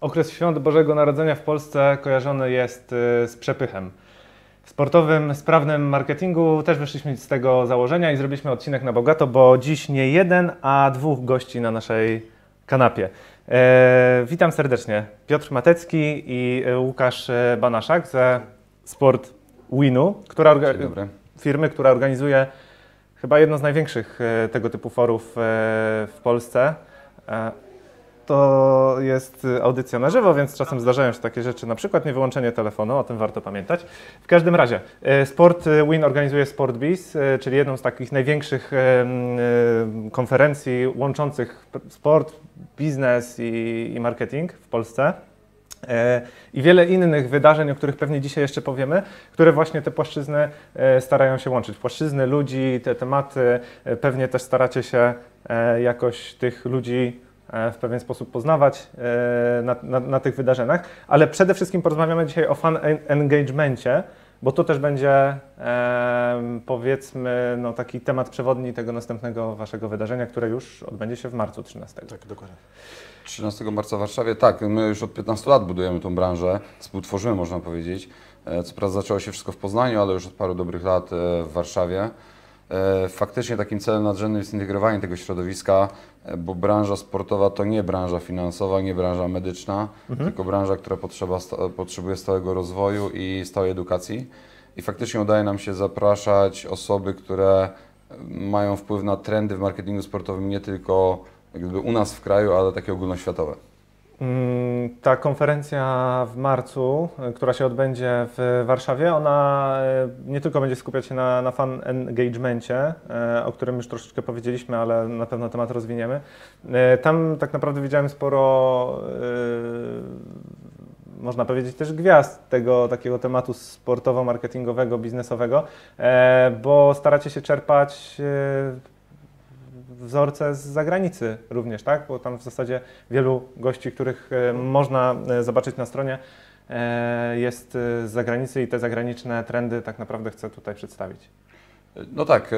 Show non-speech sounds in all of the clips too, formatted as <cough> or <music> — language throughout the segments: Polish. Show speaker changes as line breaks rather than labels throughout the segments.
Okres świąt Bożego Narodzenia w Polsce kojarzony jest y, z przepychem. W sportowym, sprawnym marketingu też wyszliśmy z tego założenia i zrobiliśmy odcinek na bogato, bo dziś nie jeden, a dwóch gości na naszej kanapie. E, witam serdecznie. Piotr Matecki i e, Łukasz e, Banaszak ze Sport Winu, która firmy, która organizuje chyba jedno z największych e, tego typu forów e, w Polsce. To jest audycja na żywo, więc czasem zdarzają się takie rzeczy, na przykład nie wyłączenie telefonu, o tym warto pamiętać. W każdym razie, e, Sport Win organizuje SportBiz, e, czyli jedną z takich największych e, konferencji łączących sport, biznes i, marketing w Polsce. I wiele innych wydarzeń, o których pewnie dzisiaj jeszcze powiemy, które właśnie te płaszczyzny starają się łączyć. Płaszczyzny ludzi, te tematy, pewnie też staracie się jakoś tych ludzi w pewien sposób poznawać e, na, na, na tych wydarzeniach, ale przede wszystkim porozmawiamy dzisiaj o fan en- engagemencie, bo to też będzie powiedzmy no, taki temat przewodni tego następnego waszego wydarzenia, które już odbędzie się w marcu 13.
Tak, dokładnie.
13 marca w Warszawie, tak, my już od 15 lat budujemy tą branżę, współtworzymy można powiedzieć. E, Co prawda zaczęło się wszystko w Poznaniu, ale już od paru dobrych lat e, w Warszawie. E, Faktycznie takim celem nadrzędnym jest zintegrowanie tego środowiska, e, bo branża sportowa to nie branża finansowa, nie branża medyczna, tylko branża, która potrzeba, potrzebuje stałego rozwoju i stałej edukacji. I faktycznie udaje nam się zapraszać osoby, które mają wpływ na trendy w marketingu sportowym nie tylko jak gdyby u nas w kraju, ale takie ogólnoświatowe.
Mm, Ta konferencja w marcu, y, która się odbędzie w Warszawie, ona y, nie tylko będzie skupiać się na, na fan engagemencie, y, o którym już troszeczkę powiedzieliśmy, ale na pewno temat rozwiniemy. Tam tak naprawdę widziałem sporo, można powiedzieć, też gwiazd tego takiego tematu sportowo-marketingowego, biznesowego, e, bo staracie się czerpać wzorce z zagranicy również, tak? Bo tam w zasadzie wielu gości, których e, można e, zobaczyć na stronie, e, jest z zagranicy i te zagraniczne trendy tak naprawdę chcę tutaj przedstawić.
No tak,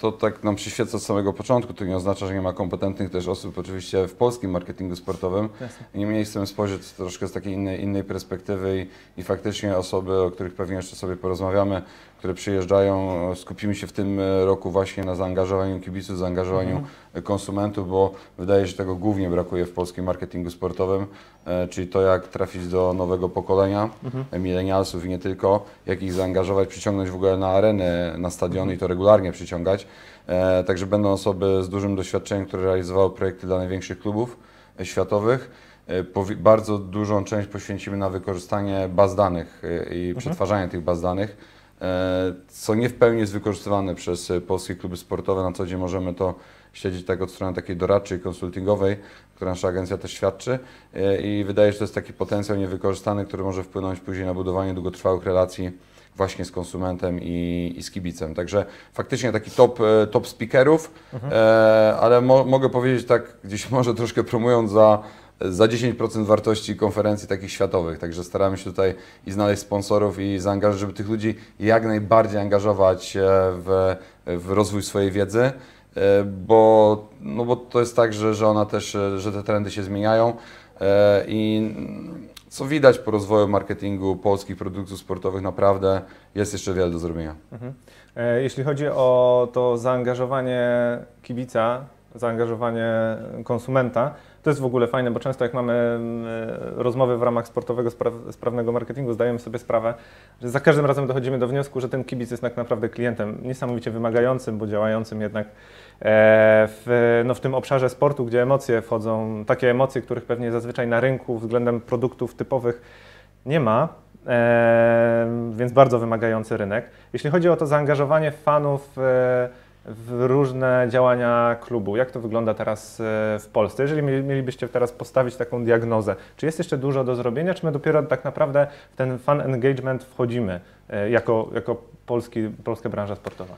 to tak nam przyświeca od samego początku. To nie oznacza, że nie ma kompetentnych też osób oczywiście w polskim marketingu sportowym.
Jasne.
Niemniej chcemy spojrzeć troszkę z takiej innej, innej perspektywy i, i faktycznie osoby, o których pewnie jeszcze sobie porozmawiamy, które przyjeżdżają, skupimy się w tym e, roku właśnie na zaangażowaniu kibiców, zaangażowaniu e, konsumentów, bo wydaje się, że tego głównie brakuje w polskim marketingu sportowym, e, czyli to jak trafić do nowego pokolenia, e, milenialsów i nie tylko, jak ich zaangażować, przyciągnąć w ogóle na arenę, na stadiony i to regularnie przyciągać. E, Także będą osoby z dużym doświadczeniem, które realizowały projekty dla największych klubów światowych. Bardzo dużą część poświęcimy na wykorzystanie baz danych i przetwarzanie tych baz danych, co nie w pełni jest wykorzystywane przez e, polskie kluby sportowe. Na co dzień możemy to śledzić tak od strony takiej doradczej, konsultingowej, która nasza agencja też świadczy E, i wydaje się, że to jest taki potencjał niewykorzystany, który może wpłynąć później na budowanie długotrwałych relacji właśnie z konsumentem i, i z kibicem. Także faktycznie taki top, e, top speakerów, e, ale mo, mogę powiedzieć tak gdzieś <laughs> może troszkę promując za, za 10% wartości konferencji takich światowych. Także staramy się tutaj i znaleźć sponsorów i zaangażować, żeby tych ludzi jak najbardziej angażować e, w, w rozwój swojej wiedzy. e, Bo, no bo to jest tak, że, że ona też, e, że te trendy się zmieniają i co widać po rozwoju marketingu polskich produktów sportowych, naprawdę jest jeszcze wiele do zrobienia.
Mhm. Jeśli chodzi o to zaangażowanie kibica, zaangażowanie konsumenta, to jest w ogóle fajne, bo często jak mamy mm, e, rozmowy w ramach sportowego spra- sprawnego marketingu, zdajemy sobie sprawę, że za każdym razem dochodzimy do wniosku, że ten kibic jest tak naprawdę klientem niesamowicie wymagającym, bo działającym jednak e, w, no w tym obszarze sportu, gdzie emocje wchodzą, takie emocje, których pewnie zazwyczaj na rynku względem produktów typowych nie ma, e, więc bardzo wymagający rynek. Jeśli chodzi o to zaangażowanie fanów w różne działania klubu, jak to wygląda teraz e, w Polsce? Jeżeli mieli- mielibyście teraz postawić taką diagnozę, czy jest jeszcze dużo do zrobienia, czy my dopiero tak naprawdę w ten fan engagement wchodzimy e, jako, jako polski, polska branża sportowa?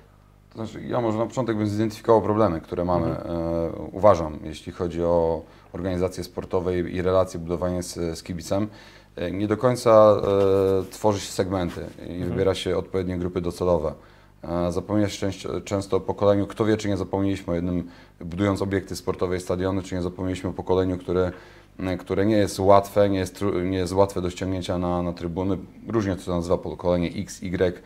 To znaczy, ja może na początek bym zidentyfikował problemy, które mamy, e, uważam, jeśli chodzi o organizacje sportowe i, i relacje, budowanie z, z kibicem. E, nie do końca e, tworzy się segmenty i wybiera się odpowiednie grupy docelowe. Zapomina się często o pokoleniu, kto wie, czy nie zapomnieliśmy o jednym, budując obiekty sportowe i stadiony, czy nie zapomnieliśmy o pokoleniu, które które nie jest łatwe, nie jest, nie jest łatwe do ściągnięcia na, na trybuny. Różnie to się nazywa pokolenie X, Y,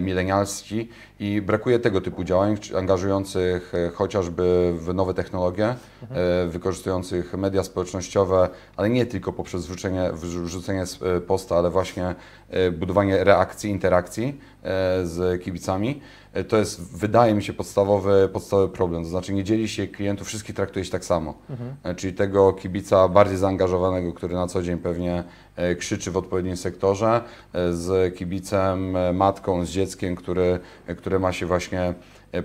milenialski i brakuje tego typu działań, angażujących e, chociażby w nowe technologie, e, wykorzystujących media społecznościowe, ale nie tylko poprzez wrzucenie, wrzu- wrzucenie e, posta, ale właśnie e, budowanie reakcji, interakcji e, z kibicami. E, To jest, wydaje mi się, podstawowy, podstawowy problem. To znaczy nie dzieli się klientów, wszystkich traktuje się tak samo. E, Czyli tego kibica bardziej zaangażowanego, który na co dzień pewnie e, krzyczy w odpowiednim sektorze, z kibicem, matką, z dzieckiem, który, które ma się właśnie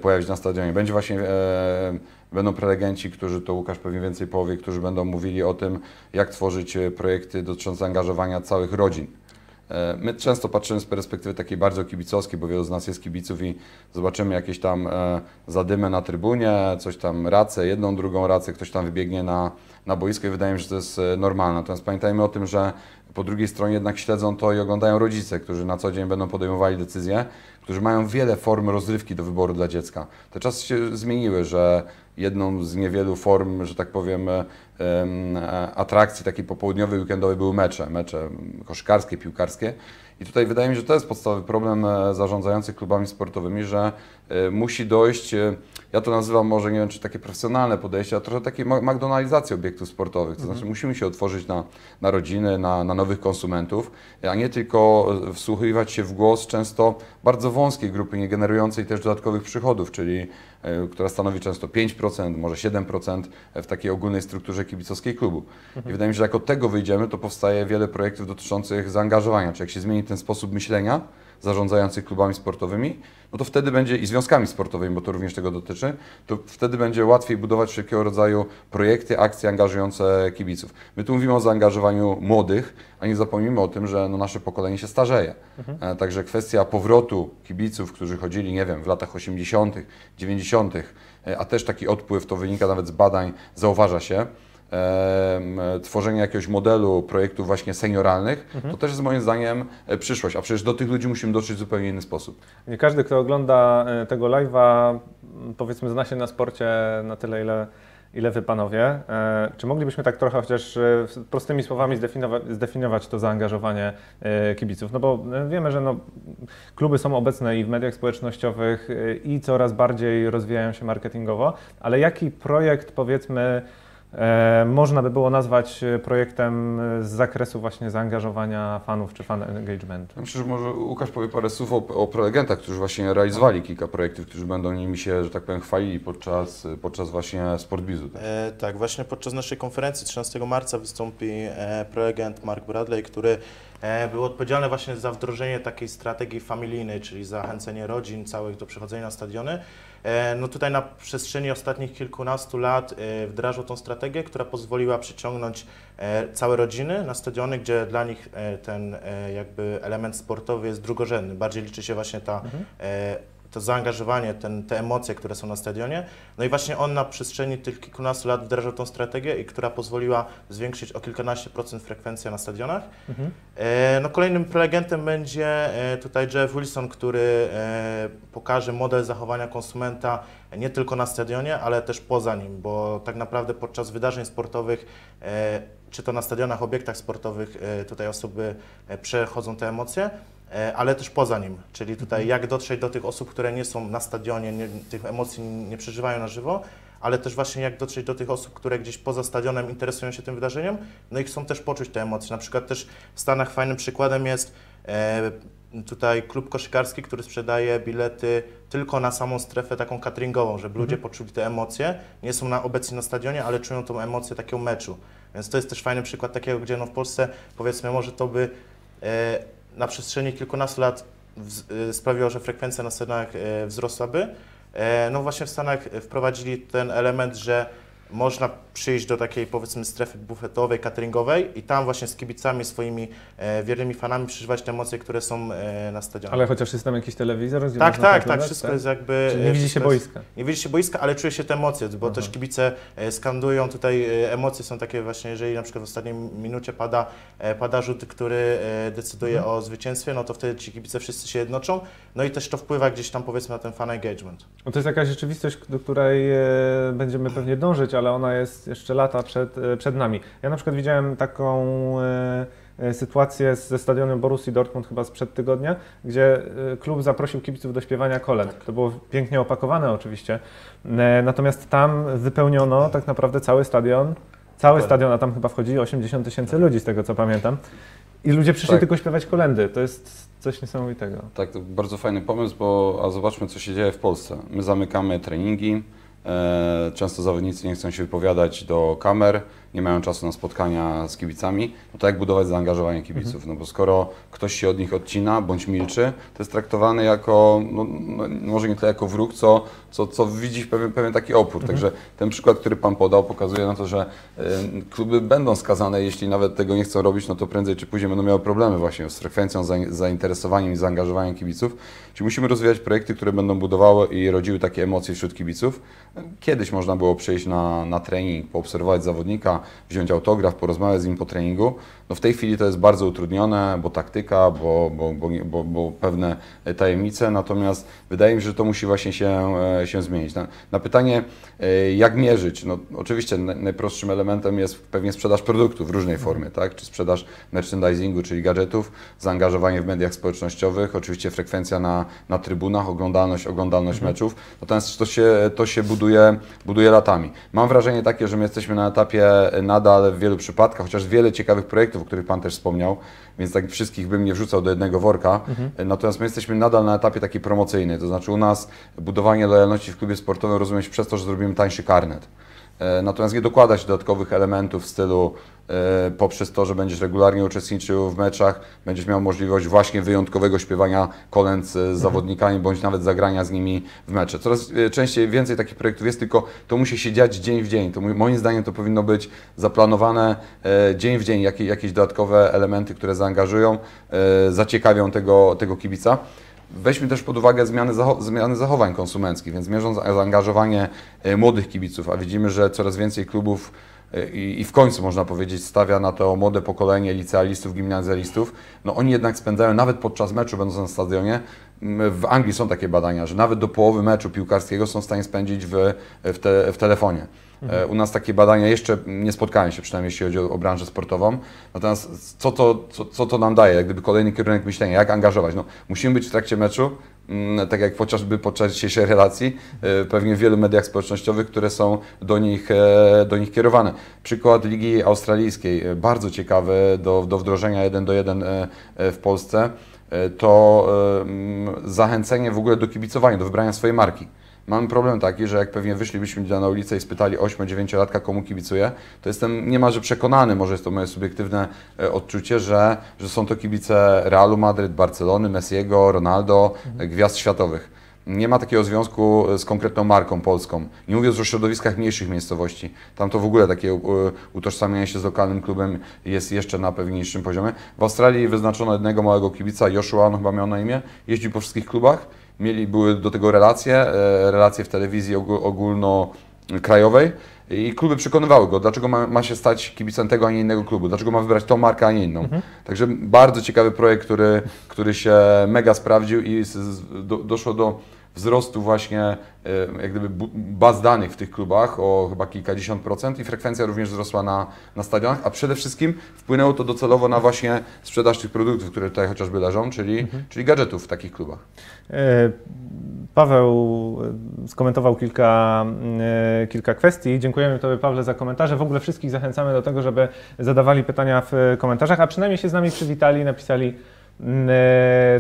pojawić na stadionie. Będzie właśnie e, Będą prelegenci, którzy to Łukasz pewnie więcej powie, którzy będą mówili o tym, jak tworzyć projekty dotyczące angażowania całych rodzin. E, My często patrzymy z perspektywy takiej bardzo kibicowskiej, bo wielu z nas jest kibiców i zobaczymy jakieś tam e, zadymę na trybunie, coś tam racę, jedną, drugą racę, ktoś tam wybiegnie na, na boisko i wydaje mi się, że to jest e, normalne. Natomiast pamiętajmy o tym, że po drugiej stronie jednak śledzą to i oglądają rodzice, którzy na co dzień będą podejmowali decyzje, którzy mają wiele form rozrywki do wyboru dla dziecka. Te czasy się zmieniły, że jedną z niewielu form, że tak powiem, em, atrakcji takiej popołudniowej, weekendowej były mecze, mecze koszykarskie, piłkarskie. I tutaj wydaje mi się, że to jest podstawowy problem e, zarządzających klubami sportowymi, że e, musi dojść, e, ja to nazywam może, nie wiem, czy takie profesjonalne podejście, a trochę takiej McDonaldizacji obiektów sportowych. To znaczy musimy się otworzyć na, na rodziny, na, na nowych konsumentów, a nie tylko wsłuchiwać się w głos często bardzo wąskiej grupy, nie generującej też dodatkowych przychodów, czyli która stanowi często 5%, może 7% w takiej ogólnej strukturze kibicowskiej klubu. I wydaje mi się, że jak od tego wyjdziemy, to powstaje wiele projektów dotyczących zaangażowania, czy jak się zmieni ten sposób myślenia zarządzających klubami sportowymi, no to wtedy będzie i związkami sportowymi, bo to również tego dotyczy, to wtedy będzie łatwiej budować wszelkiego rodzaju projekty, akcje angażujące kibiców. My tu mówimy o zaangażowaniu młodych, a nie zapomnijmy o tym, że no nasze pokolenie się starzeje. E, Także kwestia powrotu kibiców, którzy chodzili, nie wiem, w latach 80., 90., e, a też taki odpływ, to wynika nawet z badań, zauważa się, em, tworzenie jakiegoś modelu projektów właśnie senioralnych, to też jest moim zdaniem e, przyszłość, a przecież do tych ludzi musimy dotrzeć w zupełnie inny sposób.
Nie każdy, kto ogląda e, tego live'a, powiedzmy, zna się na sporcie na tyle, ile, ile wy panowie. E, Czy moglibyśmy tak trochę chociaż prostymi słowami zdefiniować, zdefiniować to zaangażowanie kibiców? No bo wiemy, że no, kluby są obecne i w mediach społecznościowych i coraz bardziej rozwijają się marketingowo, ale jaki projekt, powiedzmy, można by było nazwać e, projektem e, z zakresu właśnie zaangażowania fanów czy fan engagementu?
Myślę, że może Łukasz powie parę słów o, o prelegentach, którzy właśnie realizowali kilka projektów, którzy będą nimi się, że tak powiem, chwalili podczas, podczas właśnie Sportbizu. Tak?
E, tak, właśnie podczas naszej konferencji 13 marca wystąpi e, prelegent Mark Bradley, który e, był odpowiedzialny właśnie za wdrożenie takiej strategii familijnej, czyli zachęcenie rodzin całych do przychodzenia na stadiony. E, no tutaj na przestrzeni ostatnich kilkunastu lat e, wdrażał tą strategię, która pozwoliła przyciągnąć e, całe rodziny na stadiony, gdzie dla nich ten jakby element sportowy jest drugorzędny. Bardziej liczy się właśnie ta e, to zaangażowanie, ten, te emocje, które są na stadionie. No i właśnie on na przestrzeni tych kilkunastu lat wdrażał tą strategię, i która pozwoliła zwiększyć o kilkanaście procent frekwencję na stadionach. E, no kolejnym prelegentem będzie e, tutaj Jeff Wilson, który e, pokaże model zachowania konsumenta nie tylko na stadionie, ale też poza nim, bo tak naprawdę podczas wydarzeń sportowych, e, czy to na stadionach, obiektach sportowych, e, tutaj osoby e, przechodzą te emocje, ale też poza nim, czyli tutaj jak dotrzeć do tych osób, które nie są na stadionie, nie, tych emocji nie przeżywają na żywo, ale też właśnie jak dotrzeć do tych osób, które gdzieś poza stadionem interesują się tym wydarzeniem, no i chcą też poczuć te emocje. Na przykład też w Stanach fajnym przykładem jest e, tutaj klub koszykarski, który sprzedaje bilety tylko na samą strefę taką cateringową, żeby ludzie poczuli te emocje, nie są na, obecni na stadionie, ale czują tą emocję takiego meczu. Więc to jest też fajny przykład takiego, gdzie no w Polsce powiedzmy może to by e, na przestrzeni kilkunastu lat e, sprawiło, że frekwencja na stadionach e, wzrosłaby. E, no właśnie w Stanach wprowadzili ten element, że można przyjść do takiej powiedzmy strefy bufetowej, cateringowej i tam właśnie z kibicami, swoimi e, wiernymi fanami przeżywać te emocje, które są e, na stadionie.
Ale chociaż jest tam jakiś telewizor? gdzie
tak, tak, tak, wszystko jest jakby...
Czyli nie
e,
widzi się
wszystko jest-
boiska.
nie widzi się boiska, ale czuje się te emocje, bo
Aha.
też kibice e, skandują tutaj, e, emocje są takie właśnie, jeżeli na przykład w ostatniej minucie pada, pada rzut, który decyduje
Mhm.
o zwycięstwie, no to wtedy ci kibice wszyscy się jednoczą, no i też to wpływa gdzieś tam powiedzmy na ten fan engagement.
No to jest jakaś rzeczywistość, do której będziemy pewnie dążyć, ale ona jest jeszcze lata przed, e, przed nami. Ja na przykład widziałem taką e, e, sytuację ze stadionem Borussii Dortmund chyba sprzed tygodnia, gdzie klub zaprosił kibiców do śpiewania kolęd. To było pięknie opakowane oczywiście, natomiast tam wypełniono tak naprawdę cały stadion, cały stadion, a tam chyba wchodzi 80 tysięcy ludzi z tego co pamiętam. I ludzie przyszli
Tak.
tylko śpiewać kolendy. To jest coś niesamowitego.
Tak, to bardzo fajny pomysł, bo a zobaczmy, co się dzieje w Polsce. My zamykamy treningi, często zawodnicy nie chcą się wypowiadać do kamer, nie mają czasu na spotkania z kibicami. No to jak budować zaangażowanie kibiców? No bo skoro ktoś się od nich odcina bądź milczy, to jest traktowany jako, no, no, może nie tyle jako wróg, co, co, co widzi pewien, pewien taki opór. Także ten przykład, który Pan podał, pokazuje na to, że e, kluby będą skazane, jeśli nawet tego nie chcą robić, no to prędzej czy później będą miały problemy właśnie z frekwencją, zain- zainteresowaniem i zaangażowaniem kibiców. Czyli musimy rozwijać projekty, które będą budowały i rodziły takie emocje wśród kibiców. Kiedyś można było przyjść na, na trening, poobserwować zawodnika, wziąć autograf, porozmawiać z nim po treningu. No w tej chwili to jest bardzo utrudnione, bo taktyka, bo, bo, bo, bo, pewne tajemnice, natomiast wydaje mi się, że to musi właśnie się, e, się zmienić. Na, na pytanie, e, jak mierzyć, no oczywiście naj- najprostszym elementem jest pewnie sprzedaż produktu w różnej formie, tak? czy sprzedaż merchandisingu, czyli gadżetów, zaangażowanie w mediach społecznościowych, oczywiście frekwencja na, na trybunach, oglądalność, oglądalność meczów, natomiast to się, to się buduje, buduje latami. Mam wrażenie takie, że my jesteśmy na etapie nadal w wielu przypadkach, chociaż wiele ciekawych projektów, o których Pan też wspomniał, więc tak wszystkich bym nie wrzucał do jednego worka, natomiast my jesteśmy nadal na etapie takiej promocyjnej, to znaczy u nas budowanie lojalności w klubie sportowym rozumieć przez to, że zrobimy tańszy karnet. E, Natomiast nie dokładać dodatkowych elementów w stylu e, poprzez to, że będziesz regularnie uczestniczył w meczach, będziesz miał możliwość właśnie wyjątkowego śpiewania kolęd z, z zawodnikami, bądź nawet zagrania z nimi w mecze. Coraz e, częściej więcej takich projektów jest, tylko to musi się dziać dzień w dzień. To mo- moim zdaniem to powinno być zaplanowane dzień w dzień, jakie, jakieś dodatkowe elementy, które zaangażują, zaciekawią tego, tego kibica. Weźmy też pod uwagę zmiany, zmiany zachowań konsumenckich, więc mierząc za- zaangażowanie e, młodych kibiców, a widzimy, że coraz więcej klubów e, i, w końcu można powiedzieć stawia na to młode pokolenie licealistów, gimnazjalistów, no oni jednak spędzają nawet podczas meczu, będąc na stadionie, w Anglii są takie badania, że nawet do połowy meczu piłkarskiego są w stanie spędzić w, w, te, w telefonie. E, U nas takie badania jeszcze nie spotkałem się, przynajmniej jeśli chodzi o, o branżę sportową. Natomiast co to, co, co to nam daje? Jak gdyby kolejny kierunek myślenia, jak angażować? No, musimy być w trakcie meczu, mm, tak jak chociażby podczas dzisiejszej relacji, e, pewnie w wielu mediach społecznościowych, które są do nich, e, do nich kierowane. Przykład Ligi Australijskiej, bardzo ciekawy do, do wdrożenia 1 do 1 e, e, w Polsce, to mm, zachęcenie w ogóle do kibicowania, do wybrania swojej marki. Mamy problem taki, że jak pewnie wyszlibyśmy na ulicę i spytali 8-9-latka, komu kibicuje, to jestem niemalże przekonany, może jest to moje subiektywne e, odczucie, że, że są to kibice Realu Madryt, Barcelony, Messiego, Ronaldo, e, gwiazd światowych. Nie ma takiego związku e, z konkretną marką polską. Nie mówiąc o środowiskach mniejszych miejscowości. Tam to w ogóle takie utożsamianie się z lokalnym klubem jest jeszcze na pewniejszym poziomie. W Australii wyznaczono jednego małego kibica, Joshua, on chyba miał na imię, jeździł po wszystkich klubach. Mieli, były do tego relacje, e, relacje w telewizji ogó- ogólnokrajowej i kluby przekonywały go, dlaczego ma, ma się stać kibicem tego, a nie innego klubu, dlaczego ma wybrać tą markę, a nie inną. Także bardzo ciekawy projekt, który, który się mega sprawdził i z, do, doszło do wzrostu właśnie e, jak gdyby baz danych w tych klubach o chyba kilkadziesiąt procent i frekwencja również wzrosła na, na stadionach, a przede wszystkim wpłynęło to docelowo na właśnie sprzedaż tych produktów, które tutaj chociażby leżą, czyli, czyli gadżetów w takich klubach.
E, Paweł e, skomentował kilka, kilka kwestii. Dziękujemy Tobie, Pawle, za komentarze. W ogóle wszystkich zachęcamy do tego, żeby zadawali pytania w komentarzach, a przynajmniej się z nami przywitali, napisali,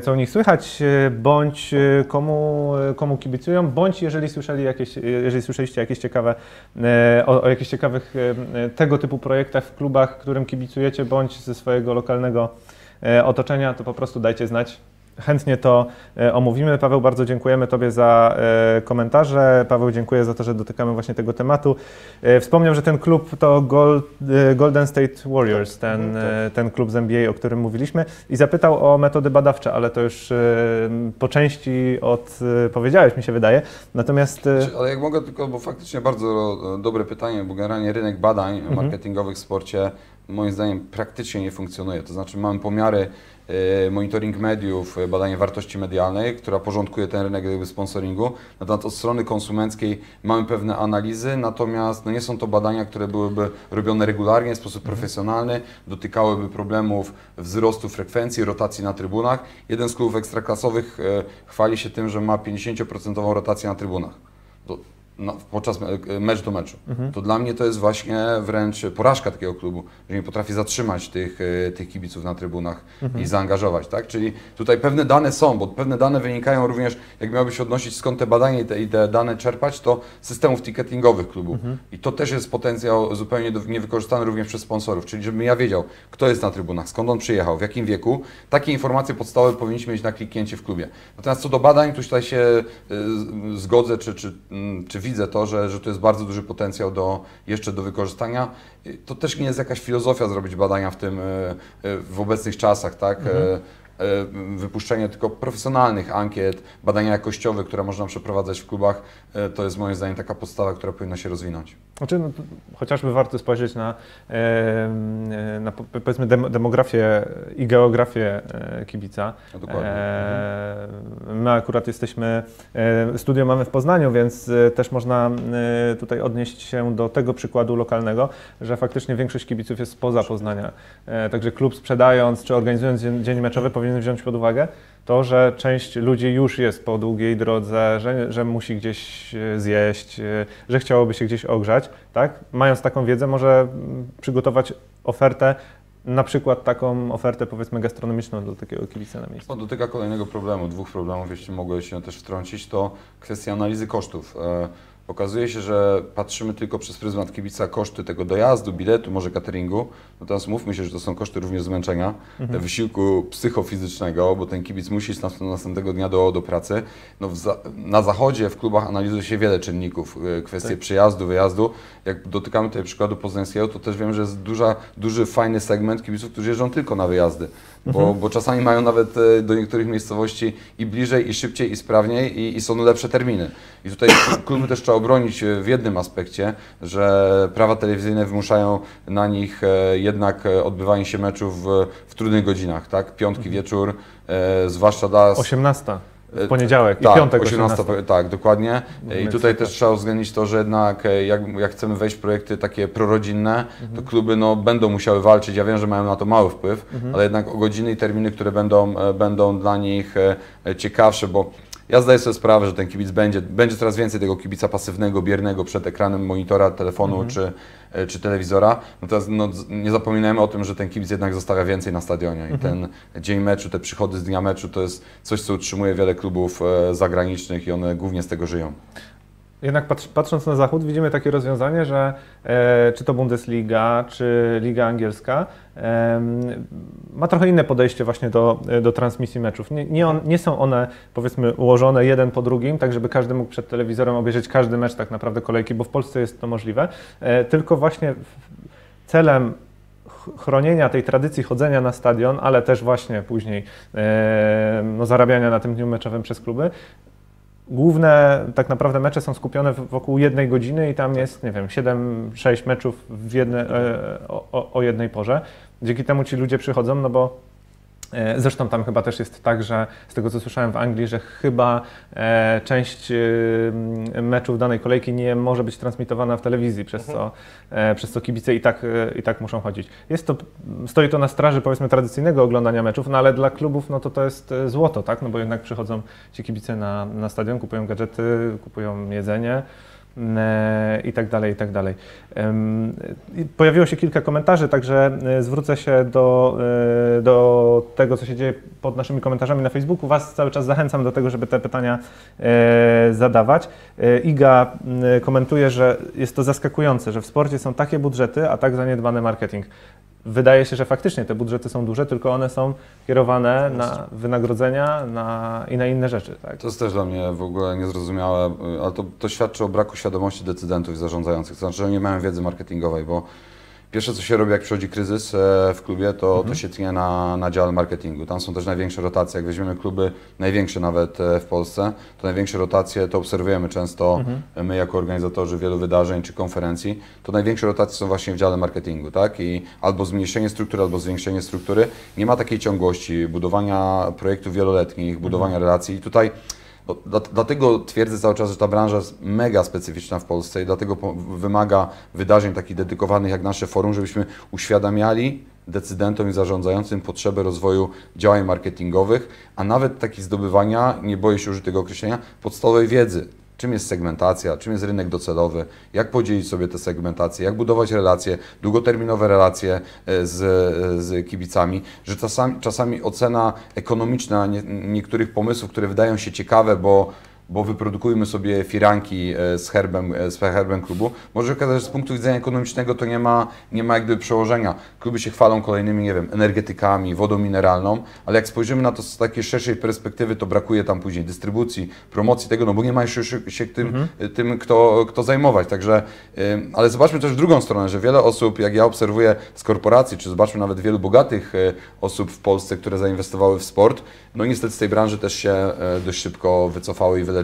co u nich słychać, e, bądź e, komu, e, komu kibicują, bądź jeżeli, słyszeli jakieś, e, jeżeli słyszeliście jakieś ciekawe, e, o, o jakichś ciekawych e, e, tego typu projektach w klubach, którym kibicujecie, bądź ze swojego lokalnego e, otoczenia, to po prostu dajcie znać. Chętnie to e, omówimy. Paweł, bardzo dziękujemy Tobie za e, komentarze. Paweł, dziękuję za to, że dotykamy właśnie tego tematu. E, Wspomniał, że ten klub to Gold, Golden State Warriors, ten,
Mhm,
e, ten klub z NBA, o którym mówiliśmy, i zapytał o metody badawcze, ale to już po części odpowiedziałeś, mi się wydaje. Natomiast
Znaczy, Ale jak mogę tylko, bo faktycznie bardzo dobre pytanie, bo generalnie rynek badań marketingowych w sporcie moim zdaniem praktycznie nie funkcjonuje. To znaczy mamy pomiary, e, monitoring mediów, e, badanie wartości medialnej, która porządkuje ten rynek jakby sponsoringu. Natomiast od strony konsumenckiej mamy pewne analizy, natomiast no nie są to badania, które byłyby robione regularnie, w sposób profesjonalny, dotykałyby problemów wzrostu frekwencji, rotacji na trybunach. Jeden z klubów ekstraklasowych e, chwali się tym, że ma 50% rotację na trybunach. No, podczas me- mecz do meczu. To dla mnie to jest właśnie wręcz porażka takiego klubu, że nie potrafi zatrzymać tych, e, tych kibiców na trybunach i zaangażować, tak? Czyli tutaj pewne dane są, bo pewne dane wynikają również, jak miałby się odnosić skąd te badania i te, i te dane czerpać, to systemów ticketingowych klubu. I to też jest potencjał zupełnie niewykorzystany również przez sponsorów, czyli żebym ja wiedział, kto jest na trybunach, skąd on przyjechał, w jakim wieku. Takie informacje podstawowe powinniśmy mieć na kliknięcie w klubie. Natomiast co do badań, tu tutaj się y, zgodzę, czy, czy, mm, czy widzę to, że, że tu jest bardzo duży potencjał do, jeszcze do wykorzystania. To też nie jest jakaś filozofia zrobić badania w tym, y, y, w obecnych czasach, tak? Y, y, Wypuszczenie tylko profesjonalnych ankiet, badania jakościowe, które można przeprowadzać w klubach, y, to jest moim zdaniem taka podstawa, która powinna się rozwinąć.
Znaczy, no, chociażby warto spojrzeć na, e, e, na po- powiedzmy dem- demografię i geografię e, kibica.
No, dokładnie.
E, my akurat jesteśmy, e, studio mamy w Poznaniu, więc e, też można e, tutaj odnieść się do tego przykładu lokalnego, że faktycznie większość kibiców jest spoza Poznania. E, Także klub sprzedając czy organizując dzień, dzień meczowy powinien wziąć pod uwagę to, że część ludzi już jest po długiej drodze, że, że musi gdzieś e, zjeść, e, że chciałoby się gdzieś ogrzać, tak? Mając taką wiedzę, może mm, przygotować ofertę, na przykład taką ofertę powiedzmy gastronomiczną dla takiego kibica na miejscu.
To dotyka kolejnego problemu, dwóch problemów, jeśli mogę się też wtrącić, to kwestia analizy kosztów. E, Okazuje się, że patrzymy tylko przez pryzmat kibica koszty tego dojazdu, biletu, może cateringu. Natomiast mówmy się, że to są koszty również zmęczenia, wysiłku psychofizycznego, bo ten kibic musi iść nast- następnego dnia do, do pracy. No za, na zachodzie w klubach analizuje się wiele czynników, e, kwestie
Tak.
przyjazdu, wyjazdu. Jak dotykamy tutaj przykładu poznańskiego, to też wiem, że jest duża, duży, fajny segment kibiców, którzy jeżdżą tylko na wyjazdy. Bo, bo czasami mają nawet e, do niektórych miejscowości i bliżej, i szybciej, i sprawniej, i, i są lepsze terminy. I tutaj <coughs> kluby też trzeba obronić e, w jednym aspekcie, że prawa telewizyjne wymuszają na nich e, jednak odbywanie się meczów w, w trudnych godzinach, tak? Piątki wieczór, e, zwłaszcza dla
18
E,
w poniedziałek
tak,
i piątek
18,
18.
tak, dokładnie.
Mówimy
I tutaj też trzeba uwzględnić to, że jednak e, jak, jak chcemy wejść w projekty takie prorodzinne,
Mhm.
to kluby no, będą musiały walczyć. Ja wiem, że mają na to mały wpływ,
Mhm.
ale jednak o godziny i terminy, które będą, e, będą dla nich e, e, ciekawsze, bo ja zdaję sobie sprawę, że ten kibic będzie, będzie coraz więcej tego kibica pasywnego, biernego przed ekranem monitora, telefonu
Mhm.
czy, e, czy telewizora. Natomiast no, nie zapominajmy o tym, że ten kibic jednak zostawia więcej na stadionie i
Mhm.
ten dzień meczu, te przychody z dnia meczu to jest coś, co utrzymuje wiele klubów e, zagranicznych i one głównie z tego żyją.
Jednak patrz, patrząc na zachód, widzimy takie rozwiązanie, że e, czy to Bundesliga, czy Liga Angielska em, ma trochę inne podejście właśnie do, do transmisji meczów. Nie, nie, on, nie są one, powiedzmy, ułożone jeden po drugim, tak żeby każdy mógł przed telewizorem obejrzeć każdy mecz tak naprawdę kolejki, bo w Polsce jest to możliwe, e, tylko właśnie celem ch- chronienia tej tradycji chodzenia na stadion, ale też właśnie później e, no, zarabiania na tym dniu meczowym przez kluby, Główne tak naprawdę mecze są skupione wokół jednej godziny i tam jest, nie wiem, 7-6 meczów w jedne, e, o, o- o jednej porze. Dzięki temu ci ludzie przychodzą, no bo zresztą tam chyba też jest tak, że z tego co słyszałem w Anglii, że chyba e, część e, meczów danej kolejki nie może być transmitowana w telewizji, przez, co, e, przez co kibice i tak, e, i tak muszą chodzić. Jest to, stoi to na straży powiedzmy tradycyjnego oglądania meczów, no ale dla klubów no to to jest e, złoto, tak? No bo jednak przychodzą ci kibice na, na stadion, kupują gadżety, kupują jedzenie e, i tak dalej, i tak dalej. Pojawiło się kilka komentarzy, także e, zwrócę się do, e, do tego, co się dzieje pod naszymi komentarzami na Facebooku. Was cały czas zachęcam do tego, żeby te pytania e, zadawać. E, Iga komentuje, że jest to zaskakujące, że w sporcie są takie budżety, a tak zaniedbany marketing. Wydaje się, że faktycznie te budżety są duże, tylko one są kierowane na wynagrodzenia na, i na inne rzeczy. Tak?
To jest też dla mnie w ogóle niezrozumiałe, ale to, to świadczy o braku świadomości decydentów i zarządzających. To znaczy, że nie mają wiedzy marketingowej, bo Pierwsze, co się robi, jak przychodzi kryzys e, w klubie, to, to się tnie na, na dziale marketingu. Tam są też największe rotacje. Jak weźmiemy kluby, największe nawet e, w Polsce, to największe rotacje to obserwujemy często e, my jako organizatorzy wielu wydarzeń czy konferencji, to największe rotacje są właśnie w dziale marketingu, tak? I albo zmniejszenie struktury, albo zwiększenie struktury. Nie ma takiej ciągłości budowania projektów wieloletnich, budowania relacji. I tutaj Dlatego twierdzę cały czas, że ta branża jest mega specyficzna w Polsce i dlatego wymaga wydarzeń takich dedykowanych jak nasze forum, żebyśmy uświadamiali decydentom i zarządzającym potrzebę rozwoju działań marketingowych, a nawet takich zdobywania, nie boję się użyć tego określenia, podstawowej wiedzy. Czym jest segmentacja, czym jest rynek docelowy, jak podzielić sobie te segmentacje, jak budować relacje, długoterminowe relacje e, z, e, z kibicami, że czasami, czasami ocena ekonomiczna nie, niektórych pomysłów, które wydają się ciekawe, bo, bo wyprodukujmy sobie firanki e, z herbem, e, z herbem klubu, może okazać, że z punktu widzenia ekonomicznego to nie ma, nie ma jak gdyby przełożenia. Kluby się chwalą kolejnymi, nie wiem, energetykami, wodą mineralną, ale jak spojrzymy na to z takiej szerszej perspektywy, to brakuje tam później dystrybucji, promocji tego, no bo nie ma jeszcze się- tym, tym kto, kto zajmować. Także, ale zobaczmy też w drugą stronę, że wiele osób, jak ja obserwuję z korporacji, czy zobaczmy nawet wielu bogatych e, osób w Polsce, które zainwestowały w sport, no niestety z tej branży też się e, dość szybko wycofały i wyleczyły,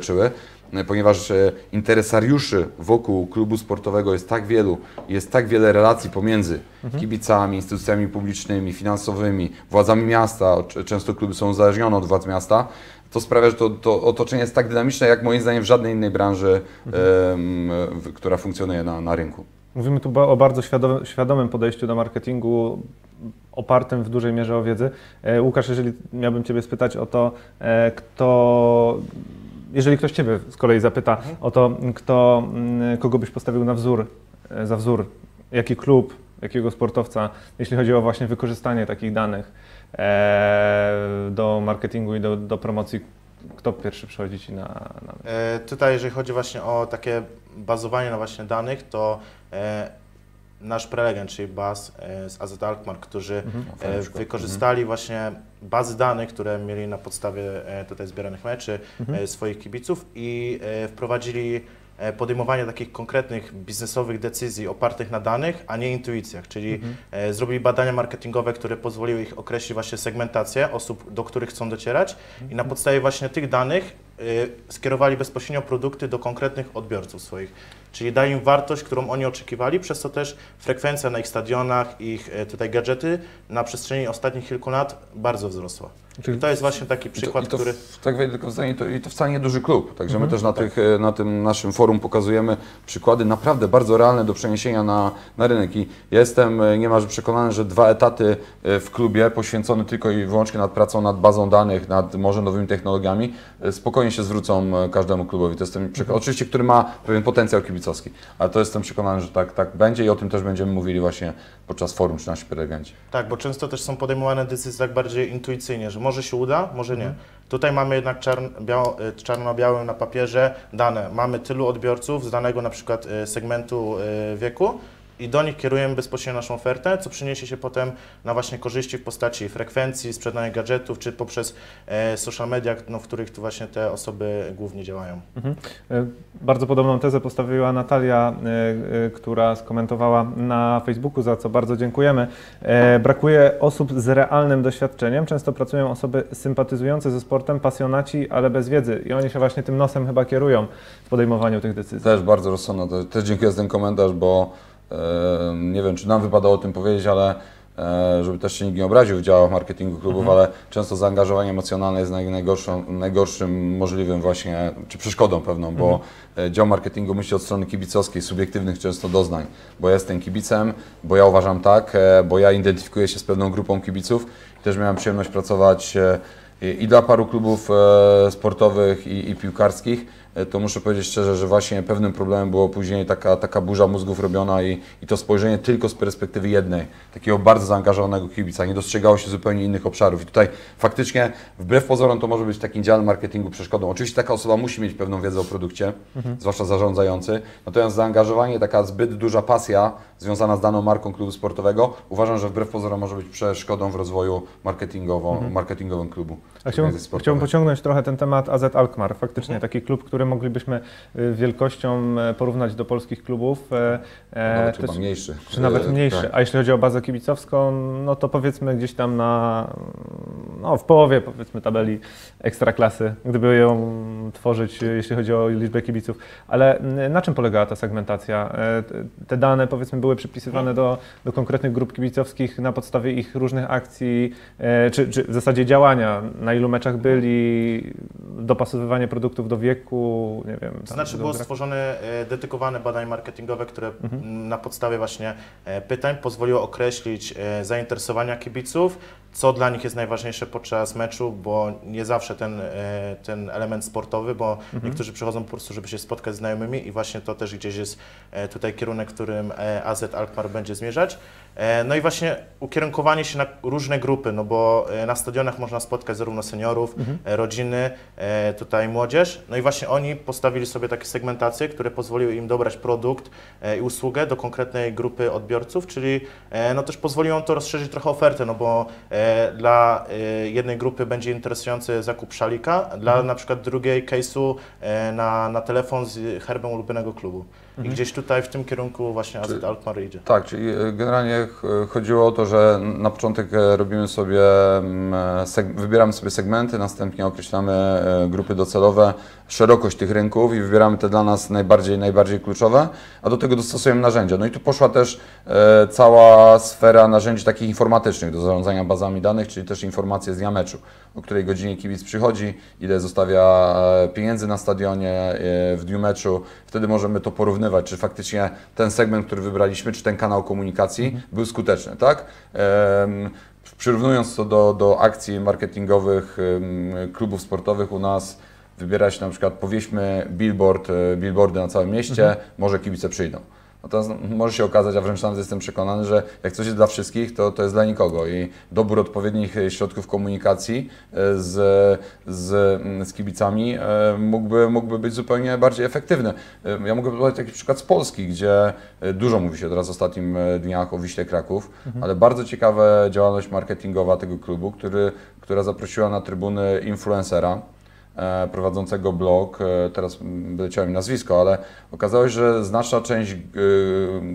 e, ponieważ e, interesariuszy wokół klubu sportowego jest tak wielu, jest tak wiele relacji pomiędzy kibicami, instytucjami publicznymi, finansowymi, władzami miasta, często kluby są uzależnione od władz miasta, to sprawia, że to, to otoczenie jest tak dynamiczne, jak moim zdaniem w żadnej innej branży, w- która funkcjonuje na, na rynku.
Mówimy tu o bardzo świadomym, podejściu do marketingu, opartym w dużej mierze o wiedzę. E, Łukasz, jeżeli miałbym Ciebie spytać o to, kto, jeżeli ktoś Ciebie z kolei zapyta o to, kto, mm, kogo byś postawił na wzór, e, za wzór, jaki klub, jakiego sportowca, jeśli chodzi o właśnie wykorzystanie takich danych e, do marketingu i do, do promocji, kto pierwszy przychodzi Ci na, na?
E, Tutaj, jeżeli chodzi właśnie o takie bazowanie na właśnie danych, to e, nasz prelegent, czyli BAS e, z AZ Alkmaar, którzy
Fajny
e, wykorzystali właśnie bazy danych, które mieli na podstawie e, tutaj zbieranych meczy e, swoich kibiców i wprowadzili podejmowanie takich konkretnych biznesowych decyzji opartych na danych, a nie intuicjach, czyli e, zrobili badania marketingowe, które pozwoliły ich określić właśnie segmentację osób, do których chcą docierać i na podstawie właśnie tych danych skierowali bezpośrednio produkty do konkretnych odbiorców swoich. Czyli daje im wartość, którą oni oczekiwali, przez co też frekwencja na ich stadionach, ich e, tutaj gadżety na przestrzeni ostatnich kilku lat bardzo wzrosła.
Czyli
to jest właśnie taki przykład,
to,
który...
w- Tak wejdę tylko w zdanie, to, i to wcale nie duży klub. Także
Mhm.
my też na, tych, e, na tym naszym forum pokazujemy przykłady naprawdę bardzo realne do przeniesienia na, na rynek. I jestem e, niemalże przekonany, że dwa etaty w klubie poświęcone tylko i wyłącznie nad pracą nad bazą danych, nad może nowymi technologiami, spokojnie się zwrócą każdemu klubowi. To jestem
Mhm.
Oczywiście, który ma pewien potencjał ale to jestem przekonany, że tak, tak będzie i o tym też będziemy mówili właśnie podczas forum czy prelegenci.
Tak, bo często też są podejmowane decyzje tak bardziej intuicyjnie, że może się uda, może nie. Tutaj mamy jednak y, czarno na białym na papierze dane. Mamy tylu odbiorców z danego na przykład y, segmentu y, wieku i do nich kierujemy bezpośrednio naszą ofertę, co przyniesie się potem na właśnie korzyści w postaci frekwencji, sprzedanych gadżetów, czy poprzez e, social media, no, w których tu właśnie te osoby głównie działają.
E, Bardzo podobną tezę postawiła Natalia, e, e, która skomentowała na Facebooku, za co bardzo dziękujemy. E, Brakuje osób z realnym doświadczeniem. Często pracują osoby sympatyzujące ze sportem, pasjonaci, ale bez wiedzy. I oni się właśnie tym nosem chyba kierują w podejmowaniu tych decyzji.
Też bardzo rozsądne. To- Też dziękuję za ten komentarz, bo nie wiem, czy nam wypadało o tym powiedzieć, ale e, żeby też się nikt nie obraził w działach marketingu klubów, ale często zaangażowanie emocjonalne jest naj, najgorszą, najgorszym możliwym właśnie, czy przeszkodą pewną, bo e, dział marketingu myśli od strony kibicowskiej, subiektywnych często doznań, bo ja jestem kibicem, bo ja uważam tak, e, bo ja identyfikuję się z pewną grupą kibiców. Też miałem przyjemność pracować i dla paru klubów sportowych i, i piłkarskich, to muszę powiedzieć szczerze, że właśnie pewnym problemem było później taka, taka burza mózgów robiona i, i to spojrzenie tylko z perspektywy jednej, takiego bardzo zaangażowanego kibica, nie dostrzegało się zupełnie innych obszarów. I tutaj faktycznie, wbrew pozorom, to może być takim działem marketingu przeszkodą. Oczywiście taka osoba musi mieć pewną wiedzę o produkcie, zwłaszcza zarządzający, natomiast zaangażowanie, taka zbyt duża pasja związana z daną marką klubu sportowego, uważam, że wbrew pozorom może być przeszkodą w rozwoju marketingową, marketingowym klubu.
A chciałbym, chciałbym pociągnąć trochę ten temat AZ Alkmaar. Faktycznie taki klub, który które moglibyśmy y, wielkością e, porównać do polskich klubów. e, e,
Nawet mniejszy.
czy nawet mniejszy.
tak.
A jeśli chodzi o bazę kibicowską, no to powiedzmy gdzieś tam na, no w połowie powiedzmy tabeli ekstraklasy, gdyby ją tworzyć, jeśli chodzi o liczbę kibiców. Ale mm, na czym polegała ta segmentacja? Te dane powiedzmy były przypisywane do, do konkretnych grup kibicowskich na podstawie ich różnych akcji, czy, czy w zasadzie działania, na ilu meczach byli, dopasowywanie produktów do wieku, nie wiem.
To znaczy było stworzone e, dedykowane badania marketingowe, które m, na podstawie właśnie e, pytań pozwoliło określić e, zainteresowania kibiców, co dla nich jest najważniejsze podczas meczu, bo nie zawsze ten, e, ten element sportowy, bo niektórzy przychodzą po prostu, żeby się spotkać z znajomymi i właśnie to też gdzieś jest e, tutaj kierunek, którym e, AZ Alkmaar będzie zmierzać. No i właśnie ukierunkowanie się na różne grupy, no bo na stadionach można spotkać zarówno seniorów, e, rodziny, tutaj młodzież. No i właśnie oni postawili sobie takie segmentacje, które pozwoliły im dobrać produkt i usługę do konkretnej grupy odbiorców, czyli no też pozwoliło to rozszerzyć trochę ofertę, no bo dla e, jednej grupy będzie interesujący zakup szalika, dla na przykład drugiej case'u e, na, na telefon z herbem ulubionego klubu. I gdzieś tutaj w tym kierunku właśnie AZ Alkmaar idzie.
Tak, czyli e, generalnie ch- chodziło o to, że na początek e, robimy sobie, mm, wybieramy sobie segmenty, następnie określamy e, grupy docelowe, szerokość tych rynków i wybieramy te dla nas najbardziej, najbardziej kluczowe, a do tego dostosujemy narzędzia. No i tu poszła też e, cała sfera narzędzi takich informatycznych do zarządzania bazami danych, czyli też informacje z dnia meczu, o której godzinie kibic przychodzi, ile zostawia e, pieniędzy na stadionie e, w dniu meczu. Wtedy możemy to porównywać, czy faktycznie ten segment, który wybraliśmy, czy ten kanał komunikacji był skuteczny, tak? Przyrównując to do, do akcji marketingowych klubów sportowych u nas, wybierać na przykład, powieśmy billboard, e, billboardy na całym mieście, może kibice przyjdą. Natomiast no, może się okazać, a wręcz nawet jestem przekonany, że jak coś jest dla wszystkich, to, to jest dla nikogo. I dobór odpowiednich e, środków komunikacji e, z, z, mm, z kibicami e, mógłby, mógłby być zupełnie bardziej efektywny. Ja mogę podać taki przykład z Polski, gdzie dużo mówi się teraz w ostatnich e, dniach o Wiśle Kraków, ale bardzo ciekawa działalność marketingowa tego klubu, który, która zaprosiła na trybuny influencera, prowadzącego blog, e, teraz wyleciało mi nazwisko, ale okazało się, że znaczna część e,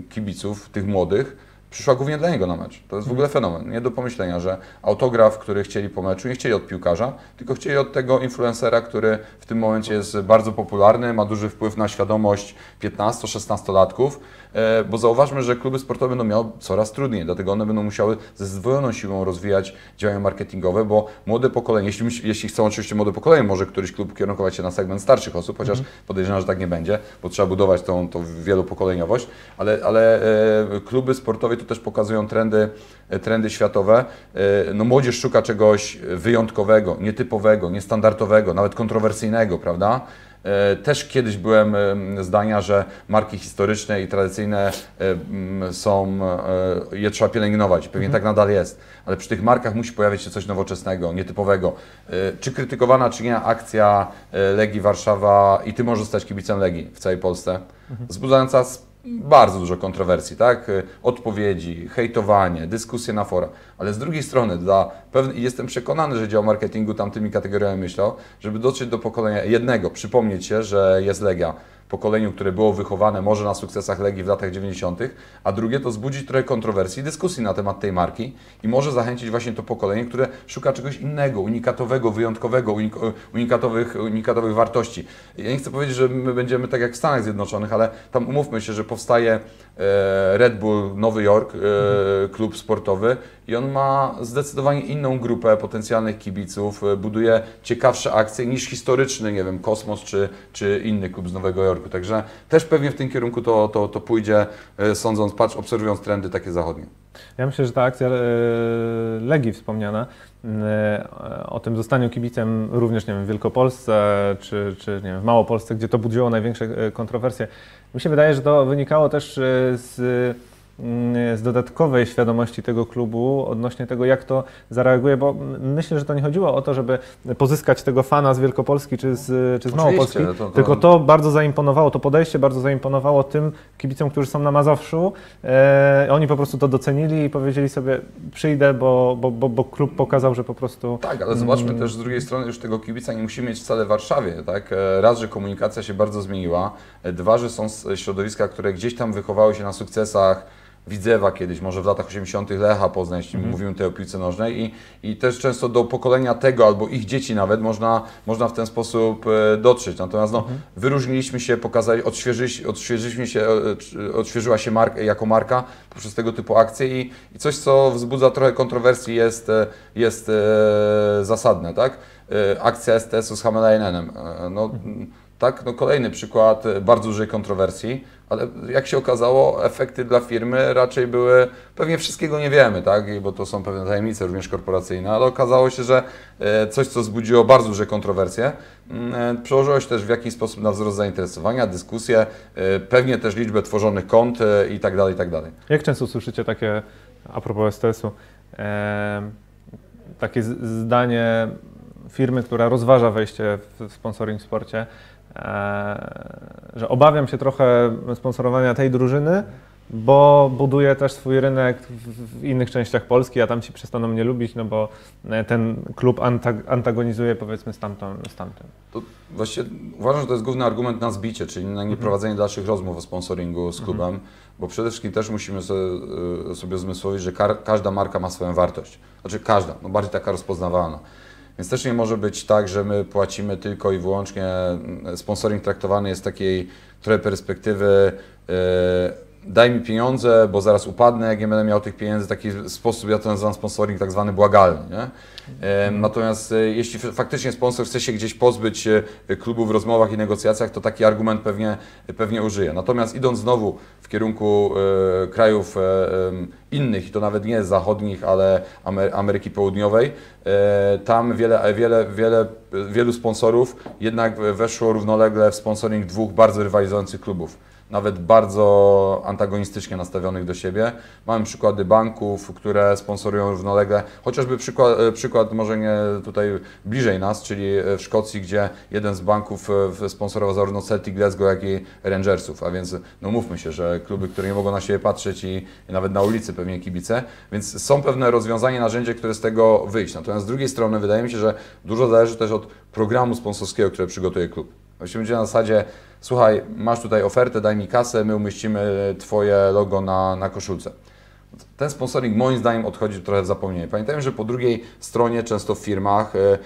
kibiców, tych młodych, przyszła głównie dla niego na mecz. To jest w ogóle fenomen. Nie do pomyślenia, że autograf, który chcieli po meczu, nie chcieli od piłkarza, tylko chcieli od tego influencera, który w tym momencie jest bardzo popularny, ma duży wpływ na świadomość 15-16-latków, e, bo zauważmy, że kluby sportowe będą miały coraz trudniej, dlatego one będą musiały ze zdwojoną siłą rozwijać działania marketingowe, bo młode pokolenie, jeśli, jeśli chcą oczywiście młode pokolenie, może któryś klub kierunkować się na segment starszych osób, chociaż podejrzewam, że tak nie będzie, bo trzeba budować tą, tą wielopokoleniowość, ale, ale e, kluby sportowe tu też pokazują trendy, e, trendy światowe. E, no młodzież szuka czegoś wyjątkowego, nietypowego, niestandardowego, nawet kontrowersyjnego, prawda? E, Też kiedyś byłem em, zdania, że marki historyczne i tradycyjne są, e, je trzeba pielęgnować. Pewnie tak nadal jest, ale przy tych markach musi pojawić się coś nowoczesnego, nietypowego. E, Czy krytykowana, czy nie akcja Legii Warszawa i Ty możesz zostać kibicem Legii w całej Polsce, wzbudzająca s- bardzo dużo kontrowersji, tak? E, Odpowiedzi, hejtowanie, dyskusje na fora. Ale z drugiej strony, dla pewne, jestem przekonany, że dział marketingu tamtymi kategoriami myślał, żeby dotrzeć do pokolenia jednego, przypomnieć się, że jest Legia, pokoleniu, które było wychowane może na sukcesach Legii w latach 90., a drugie to zbudzić trochę kontrowersji, dyskusji na temat tej marki i może zachęcić właśnie to pokolenie, które szuka czegoś innego, unikatowego, wyjątkowego, unik- unikatowych, unikatowych wartości. Ja nie chcę powiedzieć, że my będziemy tak jak w Stanach Zjednoczonych, ale tam umówmy się, że powstaje e, Red Bull Nowy Jork, e, klub sportowy i on ma zdecydowanie inną grupę potencjalnych kibiców, e, buduje ciekawsze akcje niż historyczny, nie wiem, Kosmos czy, czy inny klub z Nowego Jorku. Także też pewnie w tym kierunku to, to, to pójdzie, e, sądząc, patrz, obserwując trendy takie zachodnie.
Ja myślę, że ta akcja e, Legii wspomniana, e, o tym zostaniu kibicem również nie wiem, w Wielkopolsce czy, czy nie wiem, w Małopolsce, gdzie to budziło największe e, kontrowersje. Mi się wydaje, że to wynikało też e, z z dodatkowej świadomości tego klubu odnośnie tego, jak to zareaguje, bo myślę, że to nie chodziło o to, żeby pozyskać tego fana z Wielkopolski czy z, czy z
Oczywiście,
Małopolski,
to- to-
tylko to bardzo zaimponowało, to podejście bardzo zaimponowało tym kibicom, którzy są na Mazowszu. E, oni po prostu to docenili i powiedzieli sobie, przyjdę, bo, bo, bo, bo klub pokazał, że po prostu...
Tak, ale zobaczmy też z drugiej strony, już tego kibica nie musimy mieć wcale w Warszawie. Tak? E, Raz, że komunikacja się bardzo zmieniła, e, dwa, że są środowiska, które gdzieś tam wychowały się na sukcesach Widzewa kiedyś, może w latach 80. Lecha Poznań, jeśli mówimy tutaj o piłce nożnej i, i też często do pokolenia tego albo ich dzieci nawet można, można w ten sposób e, dotrzeć. Natomiast no, wyróżniliśmy się, pokazali, odświeżyliśmy, odświeżyliśmy się, e, czy- odświeżyła się mark, jako marka poprzez tego typu akcje i, i coś, co wzbudza trochę kontrowersji jest, e, jest e, zasadne, tak? E, Akcja STS-u z Hamelainen. E, No, tak, no kolejny przykład e, bardzo dużej kontrowersji, ale jak się okazało, efekty dla firmy raczej były, pewnie wszystkiego nie wiemy, tak, bo to są pewne tajemnice również korporacyjne, ale okazało się, że e, coś, co wzbudziło bardzo duże kontrowersje, mm, e, przełożyło się też w jakiś sposób na wzrost zainteresowania, dyskusję, e, pewnie też liczbę tworzonych kont i tak dalej, i tak dalej.
Jak często słyszycie takie, a propos STS-u, takie zdanie firmy, która rozważa wejście w sponsoring w sporcie, że obawiam się trochę sponsorowania tej drużyny, bo buduje też swój rynek w, innych częściach Polski, a tam ci przestaną mnie lubić, no bo e, ten klub antag- antagonizuje powiedzmy z, tamtą, z tamtym.
To właściwie uważam, że to jest główny argument na zbicie, czyli na nieprowadzenie dalszych rozmów o sponsoringu z klubem, bo przede wszystkim też musimy sobie, y, sobie uzmysłowić, że każda marka ma swoją wartość. Znaczy każda, no bardziej taka rozpoznawalna. Więc też nie może być tak, że my płacimy tylko i wyłącznie, sponsoring traktowany jest takiej trochę perspektywy y, daj mi pieniądze, bo zaraz upadnę, jak nie będę miał tych pieniędzy, taki sposób, ja to nazywam sponsoring tak zwany błagalny. Nie? Natomiast e, jeśli faktycznie sponsor chce się gdzieś pozbyć e, klubu w rozmowach i negocjacjach, to taki argument pewnie, pewnie użyje. Natomiast idąc znowu w kierunku e, krajów innych, i to nawet nie zachodnich, ale Amery- Ameryki Południowej, tam wiele, wiele, wiele, wielu sponsorów jednak weszło równolegle w sponsoring dwóch bardzo rywalizujących klubów nawet bardzo antagonistycznie nastawionych do siebie. Mamy przykłady banków, które sponsorują równolegle, chociażby przykład, e, przykład może nie tutaj bliżej nas, czyli e, w Szkocji, gdzie jeden z banków e, sponsorował zarówno Celtic Glasgow, jak i Rangersów, a więc no mówmy się, że kluby, które nie mogą na siebie patrzeć i, nawet na ulicy pewnie kibice, więc są pewne rozwiązania, narzędzie, które z tego wyjść. Natomiast z drugiej strony wydaje mi się, że dużo zależy też od programu sponsorskiego, które przygotuje klub. Właściwie będzie na zasadzie, słuchaj, masz tutaj ofertę, daj mi kasę, my umieścimy Twoje logo na, na koszulce. Ten sponsoring moim zdaniem odchodzi trochę w zapomnienie. Pamiętajmy, że po drugiej stronie często w firmach e,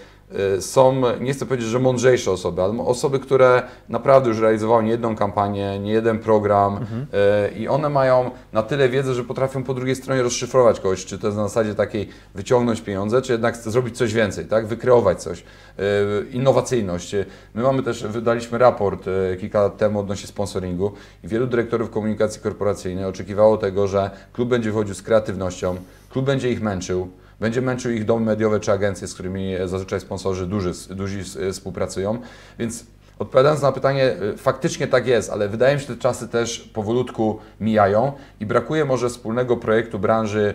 są, nie chcę powiedzieć, że mądrzejsze osoby, ale osoby, które naprawdę już realizowały nie jedną kampanię, nie jeden program e, i one mają na tyle wiedzy, że potrafią po drugiej stronie rozszyfrować kogoś, czy to jest na zasadzie takiej wyciągnąć pieniądze, czy jednak zrobić coś więcej, tak? wykreować coś. E, Innowacyjność. My mamy też, wydaliśmy raport kilka lat temu odnośnie sponsoringu i wielu dyrektorów komunikacji korporacyjnej oczekiwało tego, że klub będzie wychodził z kreatywnością, klub będzie ich męczył, będzie męczył ich domy mediowe czy agencje, z którymi zazwyczaj sponsorzy duży, duzi e, współpracują, więc Odpowiadając na pytanie, y, faktycznie tak jest, ale wydaje mi się, że te czasy też powolutku mijają i brakuje może wspólnego projektu branży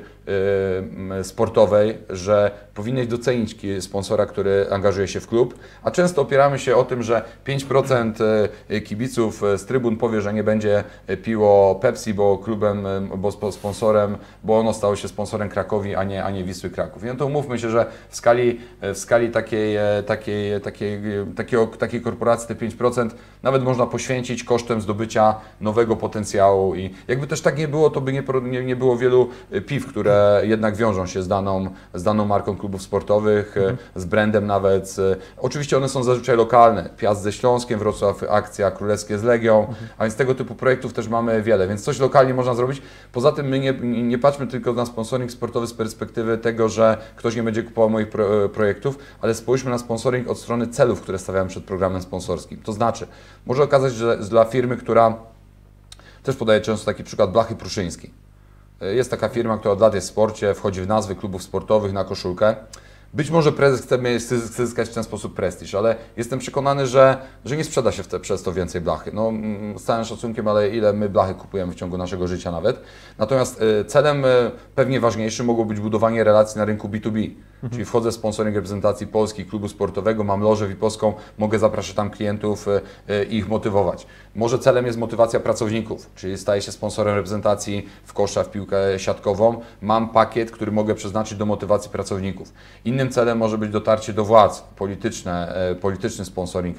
sportowej, że powinieneś docenić sponsora, który angażuje się w klub, a często opieramy się o tym, że 5% y, kibiców y, z trybun powie, że nie będzie y, piło Pepsi, bo klubem, y, bo spo- sponsorem, bo ono stało się sponsorem Krakowi, a nie, a nie Wisły Kraków. No to umówmy się, że w skali, w skali takiej, e, takiej, takiej, e, takiego, takiej korporacji te 5% nawet można poświęcić kosztem zdobycia nowego potencjału i jakby też tak nie było, to by nie, nie, było wielu e, piw, które jednak wiążą się z daną, z daną marką klubów sportowych, e, z brandem nawet. e, Oczywiście one są zazwyczaj lokalne. Piast ze Śląskiem, Wrocław Akcja Królewskie z Legią, a więc tego typu projektów też mamy wiele, więc coś lokalnie można zrobić. Poza tym my nie, nie, patrzmy tylko na sponsoring sportowy z perspektywy tego, że ktoś nie będzie kupował moich pro, projektów, ale spójrzmy na sponsoring od strony celów, które stawiamy przed programem sponsorskim. To znaczy, może okazać się, że dla firmy, która też podaję często taki przykład Blachy Pruszyński. Jest taka firma, która od lat jest w sporcie, wchodzi w nazwy klubów sportowych na koszulkę. Być może prezes chce, zyskać w ten sposób prestiż, ale jestem przekonany, że, że nie sprzeda się te, przez to więcej blachy. No, z całym szacunkiem, ale ile my blachy kupujemy w ciągu naszego życia nawet. Natomiast e, celem e, pewnie ważniejszym mogło być budowanie relacji na rynku B2B. Czyli wchodzę w sponsoring reprezentacji Polski, klubu sportowego, mam lożę VIP-owską, mogę zapraszać tam klientów e, e, i ich motywować. Może celem jest motywacja pracowników, czyli staję się sponsorem reprezentacji w kosza, w piłkę siatkową, mam pakiet, który mogę przeznaczyć do motywacji pracowników. Innym celem może być dotarcie do władz, polityczne, e, polityczny sponsoring.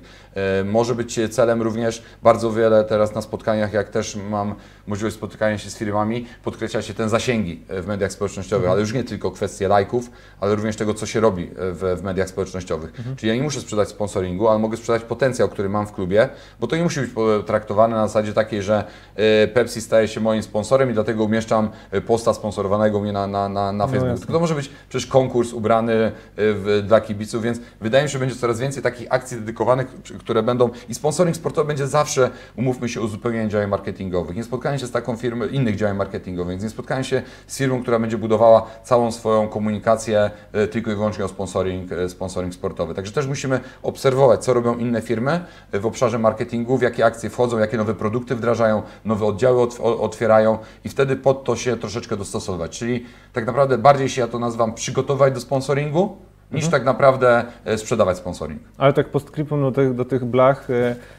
Może być celem również bardzo wiele teraz na spotkaniach, jak też mam możliwość spotykania się z firmami, podkreśla się ten zasięgi w mediach społecznościowych, ale już nie tylko kwestie lajków, ale również tego, co się robi e, w, w mediach społecznościowych. Czyli ja nie muszę sprzedać sponsoringu, ale mogę sprzedać potencjał, który mam w klubie, bo to nie musi być potraktowane na zasadzie takiej, że e, Pepsi staje się moim sponsorem i dlatego umieszczam e, posta sponsorowanego mnie na, na, na, na Facebooku.
jasne.
Tylko to może być przecież konkurs ubrany w, dla kibiców, więc wydaje mi się, że będzie coraz więcej takich akcji dedykowanych, które będą i sponsoring sportowy będzie zawsze, umówmy się, uzupełnieniem działań marketingowych. Nie spotkałem się z taką firmą, innych działań marketingowych, więc nie spotkałem się z firmą, która będzie budowała całą swoją komunikację tylko i wyłącznie o sponsoring, e, sponsoring sportowy. Także też musimy obserwować, co robią inne firmy e, w obszarze marketingu, w jakie akcje wchodzą, jakie nowe produkty wdrażają, nowe oddziały otwierają i wtedy pod to się troszeczkę dostosować. Czyli tak naprawdę bardziej się ja to nazywam przygotować do sponsoringu, niż tak naprawdę e, sprzedawać sponsoring.
Ale tak postscriptum do tych, do tych blach,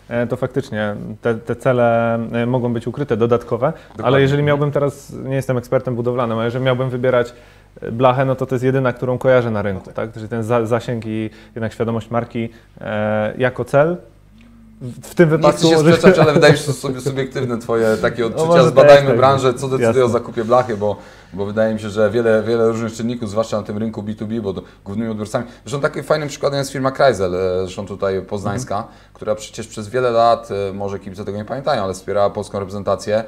e, to faktycznie te, te cele e, mogą być ukryte, dodatkowe, ale jeżeli miałbym teraz, nie jestem ekspertem budowlanym, ale jeżeli miałbym wybierać e, blachę, no to to jest jedyna, którą kojarzę na rynku, tak? Czyli ten za, zasięg i jednak świadomość marki e, jako cel. W, w tym
Nie
wypadku...
chcę się sprzeczać, ale wydaje się, sobie subiektywne Twoje takie odczucia.
może
Zbadajmy
tak, tak.
branżę, co decyduje
Jasne.
o zakupie blachy, bo, bo wydaje mi się, że wiele, wiele różnych czynników, zwłaszcza na tym rynku B2B, bo głównymi odbiorcami. Zresztą takim fajnym przykładem jest firma Kreisel, zresztą tutaj poznańska,
Mhm.
która przecież przez wiele lat, e, może kibice tego nie pamiętają, ale wspierała polską reprezentację.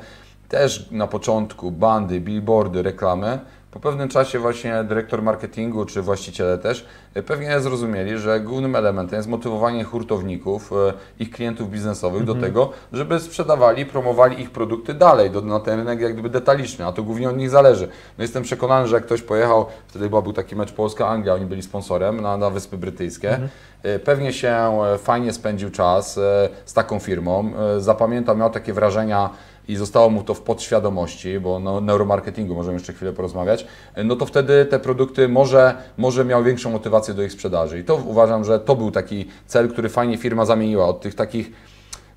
Też na początku bandy, billboardy, reklamy. Po pewnym czasie właśnie dyrektor marketingu, czy właściciele też, e, pewnie zrozumieli, że głównym elementem jest motywowanie hurtowników, e, ich klientów biznesowych do tego, żeby sprzedawali, promowali ich produkty dalej, do, na ten rynek jak gdyby detaliczny, a to głównie od nich zależy. No jestem przekonany, że jak ktoś pojechał, wtedy chyba był taki mecz Polska-Anglia, oni byli sponsorem na, na Wyspy Brytyjskie, e, pewnie się fajnie spędził czas z taką firmą, zapamiętał, miał takie wrażenia, i zostało mu to w podświadomości, bo o neuromarketingu możemy jeszcze chwilę porozmawiać, no to wtedy te produkty może, może miał większą motywację do ich sprzedaży. I to uważam, że to był taki cel, który fajnie firma zamieniła od tych takich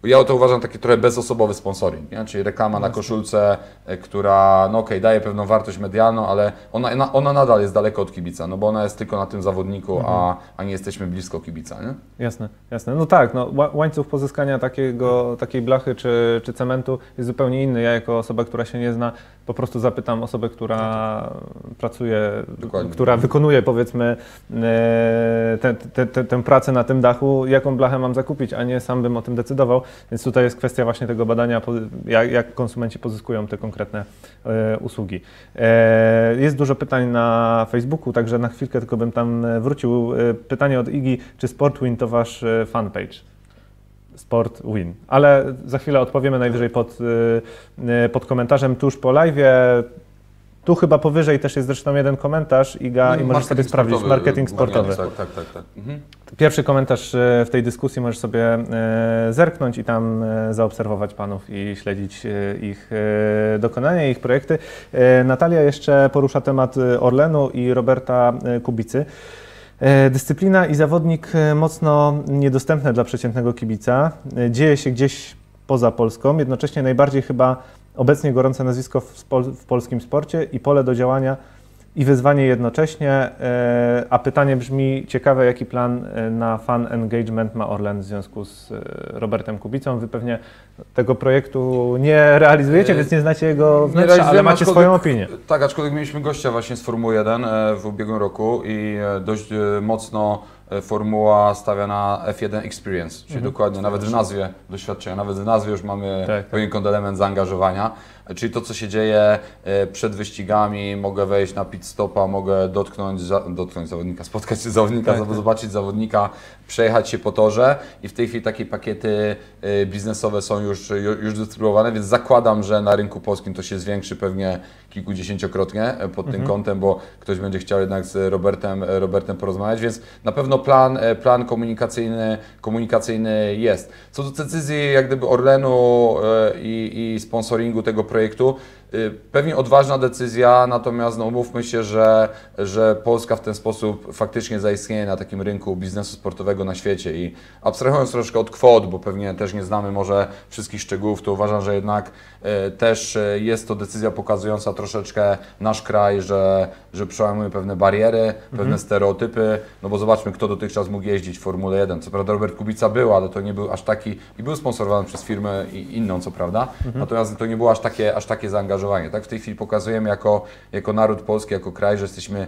ja to uważam taki trochę bezosobowy sponsoring, nie? czyli reklama na koszulce, e, która no okej, daje pewną wartość medialną, ale ona, ona- nadal jest daleko od kibica, no bo ona jest tylko na tym zawodniku, a, a nie jesteśmy blisko kibica. Nie?
Jasne, jasne. No tak, no, ła- łańcuch pozyskania takiego, takiej blachy czy, czy cementu jest zupełnie inny. Ja jako osoba, która się nie zna, po prostu zapytam osobę, która pracuje,
Dokładnie.
która wykonuje powiedzmy e, tę te, te, tę pracę na tym dachu, jaką blachę mam zakupić, a nie sam bym o tym decydował. Więc tutaj jest kwestia właśnie tego badania, jak, jak konsumenci pozyskują te konkretne e, usługi. E, jest dużo pytań na Facebooku, także na chwilkę tylko bym tam e, wrócił. E, pytanie od Igi, czy SportWin to wasz e, fanpage? Sport Win. Ale za chwilę odpowiemy najwyżej pod, y, y, pod komentarzem tuż po live. Tu chyba powyżej też jest zresztą jeden komentarz, Iga, i możesz sobie sprawdzić
sportowy,
marketing sportowy.
Tak, tak, tak. tak. Mhm.
Pierwszy komentarz y, w tej dyskusji możesz sobie zerknąć i tam zaobserwować panów i śledzić ich dokonania, ich projekty. Natalia jeszcze porusza temat Orlenu i Roberta Kubicy. E, Dyscyplina i zawodnik e, mocno niedostępne dla przeciętnego kibica. E, Dzieje się gdzieś poza Polską. Jednocześnie najbardziej chyba obecnie gorące nazwisko w, w polskim sporcie i pole do działania i wyzwanie jednocześnie. E, A pytanie brzmi, ciekawe jaki plan e, na fan engagement ma Orlen w związku z e, Robertem Kubicą. Wy pewnie tego projektu nie realizujecie, więc nie znacie jego
Nie
wnętrza, ale macie swoją opinię.
Tak, aczkolwiek mieliśmy gościa właśnie z Formuły 1 e, w ubiegłym roku i dość mocno formuła stawia na F1 Experience, czyli
Mhm.
dokładnie nawet w nazwie doświadczenia, nawet w nazwie już mamy
Tak, tak.
poniekąd element zaangażowania. Czyli to, co się dzieje e, przed wyścigami, mogę wejść na pit stopa, mogę dotknąć, dotknąć zawodnika, spotkać się z zawodnika,
Tak, tak.
zobaczyć zawodnika, przejechać się po torze i w tej chwili takie pakiety e, biznesowe są już, ju- już dystrybuowane, więc zakładam, że na rynku polskim to się zwiększy pewnie kilkudziesięciokrotnie e, pod tym kątem, bo ktoś będzie chciał jednak z Robertem, e, Robertem porozmawiać, więc na pewno plan, e, plan komunikacyjny, komunikacyjny jest. Co do decyzji jak gdyby Orlenu i, i sponsoringu tego projektu, Pewnie odważna decyzja, natomiast no, mówmy się, że, że Polska w ten sposób faktycznie zaistnieje na takim rynku biznesu sportowego na świecie. I abstrahując troszkę od kwot, bo pewnie też nie znamy może wszystkich szczegółów, to uważam, że jednak e, też e, jest to decyzja pokazująca troszeczkę nasz kraj, że, że przełamuje pewne bariery, pewne stereotypy, no bo zobaczmy, kto dotychczas mógł jeździć w Formule 1. Co prawda Robert Kubica był, ale to nie był aż taki, i był sponsorowany przez firmę i- inną, co prawda, natomiast to nie było aż takie, aż takie zaangażowanie. Tak? W tej chwili pokazujemy jako, jako naród polski, jako kraj, że jesteśmy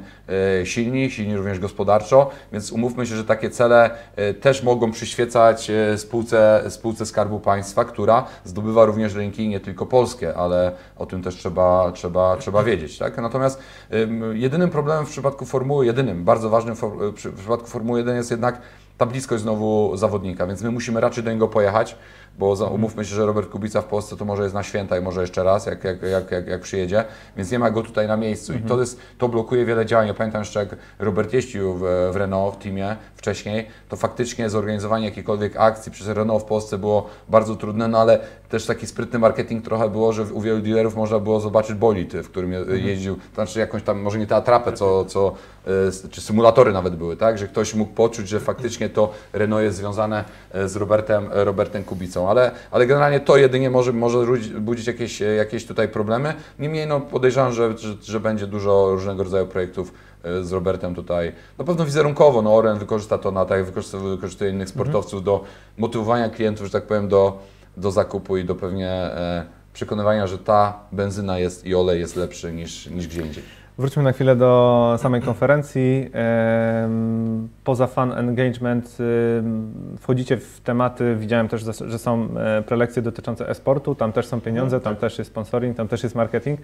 e, silni, silni również gospodarczo, więc umówmy się, że takie cele e, też mogą przyświecać e, spółce, spółce Skarbu Państwa, która zdobywa również rynki nie tylko polskie, ale o tym też trzeba, trzeba, trzeba wiedzieć. Tak? Natomiast ym, jedynym problemem w przypadku Formuły, jedynym, bardzo ważnym w przypadku Formuły 1 jest jednak ta bliskość znowu zawodnika, więc my musimy raczej do niego pojechać, bo za, umówmy się, że Robert Kubica w Polsce to może jest na święta i może jeszcze raz, jak, jak, jak, jak, jak przyjedzie, więc nie ma go tutaj na miejscu. I to, jest, to blokuje wiele działań. Ja pamiętam jeszcze jak Robert jeździł w, w Renault, w teamie wcześniej, to faktycznie zorganizowanie jakiejkolwiek akcji przez Renault w Polsce było bardzo trudne, no ale też taki sprytny marketing trochę było, że u wielu dealerów można było zobaczyć bolid, w którym je- jeździł, to znaczy jakąś tam, może nie tę atrapę, co, co, e, czy symulatory nawet były, tak, że ktoś mógł poczuć, że faktycznie to Renault jest związane e, z Robertem, Robertem Kubicą, ale, ale generalnie to jedynie może, może budzić jakieś, e, jakieś tutaj problemy. Niemniej no, podejrzewam, że, że, że będzie dużo różnego rodzaju projektów e, z Robertem tutaj, na pewno wizerunkowo, no Oren wykorzysta to na tak jak wykorzystuje, wykorzystuje innych sportowców do motywowania klientów, że tak powiem, do, do zakupu i do pewnie e, przekonywania, że ta benzyna jest i olej jest lepszy niż, niż gdzie indziej.
Wróćmy na chwilę do samej konferencji. Poza fan engagement em, wchodzicie w tematy, widziałem też, że są e, prelekcje dotyczące e-sportu, tam też są pieniądze, tam też jest sponsoring, tam też jest marketing.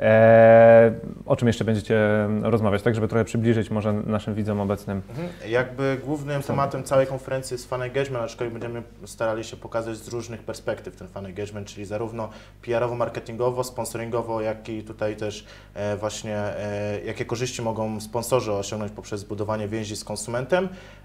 E, O czym jeszcze będziecie rozmawiać, tak żeby trochę przybliżyć może naszym widzom obecnym?
Mhm. Jakby głównym tematem całej konferencji jest fan engagement, aczkolwiek będziemy starali się pokazać z różnych perspektyw ten fan engagement, czyli zarówno PR-owo, marketingowo, sponsoringowo, jak i tutaj też e, właśnie jakie korzyści mogą sponsorzy osiągnąć poprzez zbudowanie więzi z konsumentem.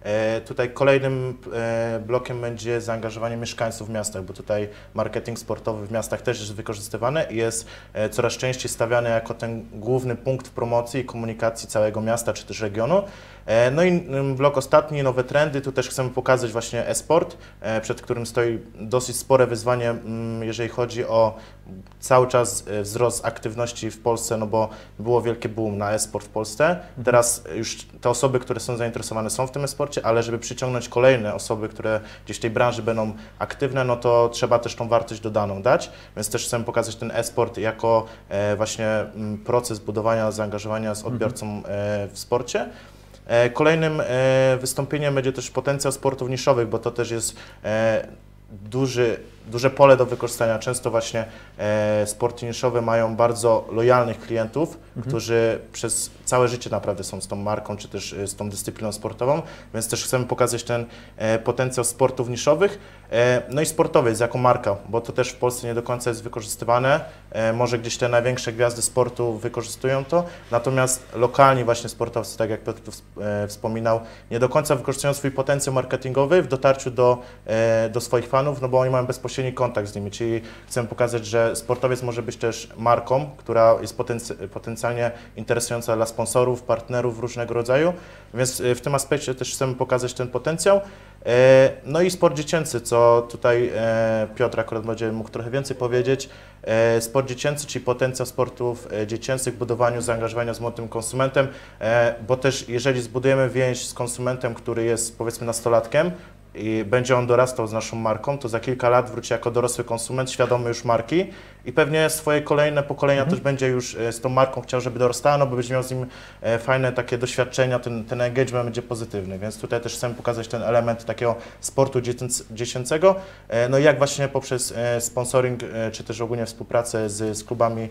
E, tutaj kolejnym e, blokiem będzie zaangażowanie mieszkańców w miastach, bo tutaj marketing sportowy w miastach też jest wykorzystywany i jest e, coraz częściej stawiany jako ten główny punkt w promocji i komunikacji całego miasta czy też regionu. E, No i mm, blok ostatni, nowe trendy. Tu też chcemy pokazać właśnie e-sport, e, przed którym stoi dosyć spore wyzwanie, mm, jeżeli chodzi o cały czas e, wzrost aktywności w Polsce, no bo było wielkie boom na e-sport w Polsce. Teraz już te osoby, które są zainteresowane są w tym e-sporcie, ale żeby przyciągnąć kolejne osoby, które gdzieś w tej branży będą aktywne, no to trzeba też tą wartość dodaną dać. Więc też chcemy pokazać ten e-sport jako właśnie mm, proces budowania zaangażowania z odbiorcą e, w sporcie. E, Kolejnym e, wystąpieniem będzie też potencjał sportów niszowych, bo to też jest e, duży, duże pole do wykorzystania. Często właśnie e, sporty niszowe mają bardzo lojalnych klientów, którzy przez całe życie naprawdę są z tą marką, czy też e, z tą dyscypliną sportową, więc też chcemy pokazać ten e, potencjał sportów niszowych. E, no i sportowiec jako marka, bo to też w Polsce nie do końca jest wykorzystywane. E, może gdzieś te największe gwiazdy sportu wykorzystują to, natomiast lokalni właśnie sportowcy, tak jak Piotr tu e, wspominał, nie do końca wykorzystują swój potencjał marketingowy w dotarciu do, do swoich fanów, no bo oni mają bezpośredni kontakt z nimi, czyli chcemy pokazać, że sportowiec może być też marką, która jest potenc- potencjalnie interesująca dla sponsorów, partnerów różnego rodzaju, więc e, w tym aspekcie też chcemy pokazać ten potencjał. E, No i sport dziecięcy, co tutaj e, Piotr akurat będzie mógł trochę więcej powiedzieć. Sport dziecięcy, czyli potencjał sportów dziecięcych w budowaniu zaangażowania z młodym konsumentem, bo też jeżeli zbudujemy więź z konsumentem, który jest powiedzmy nastolatkiem, i będzie on dorastał z naszą marką, to za kilka lat wróci jako dorosły konsument, świadomy już marki i pewnie swoje kolejne pokolenia
Mhm.
też będzie już e, z tą marką chciał, żeby dorastała, no bo będzie miał z nim e, fajne takie doświadczenia, ten, ten engagement będzie pozytywny, więc tutaj też chcemy pokazać ten element takiego sportu dziecięc- dziecięcego, e, no i jak właśnie poprzez sponsoring, czy też ogólnie współpracę z, z klubami,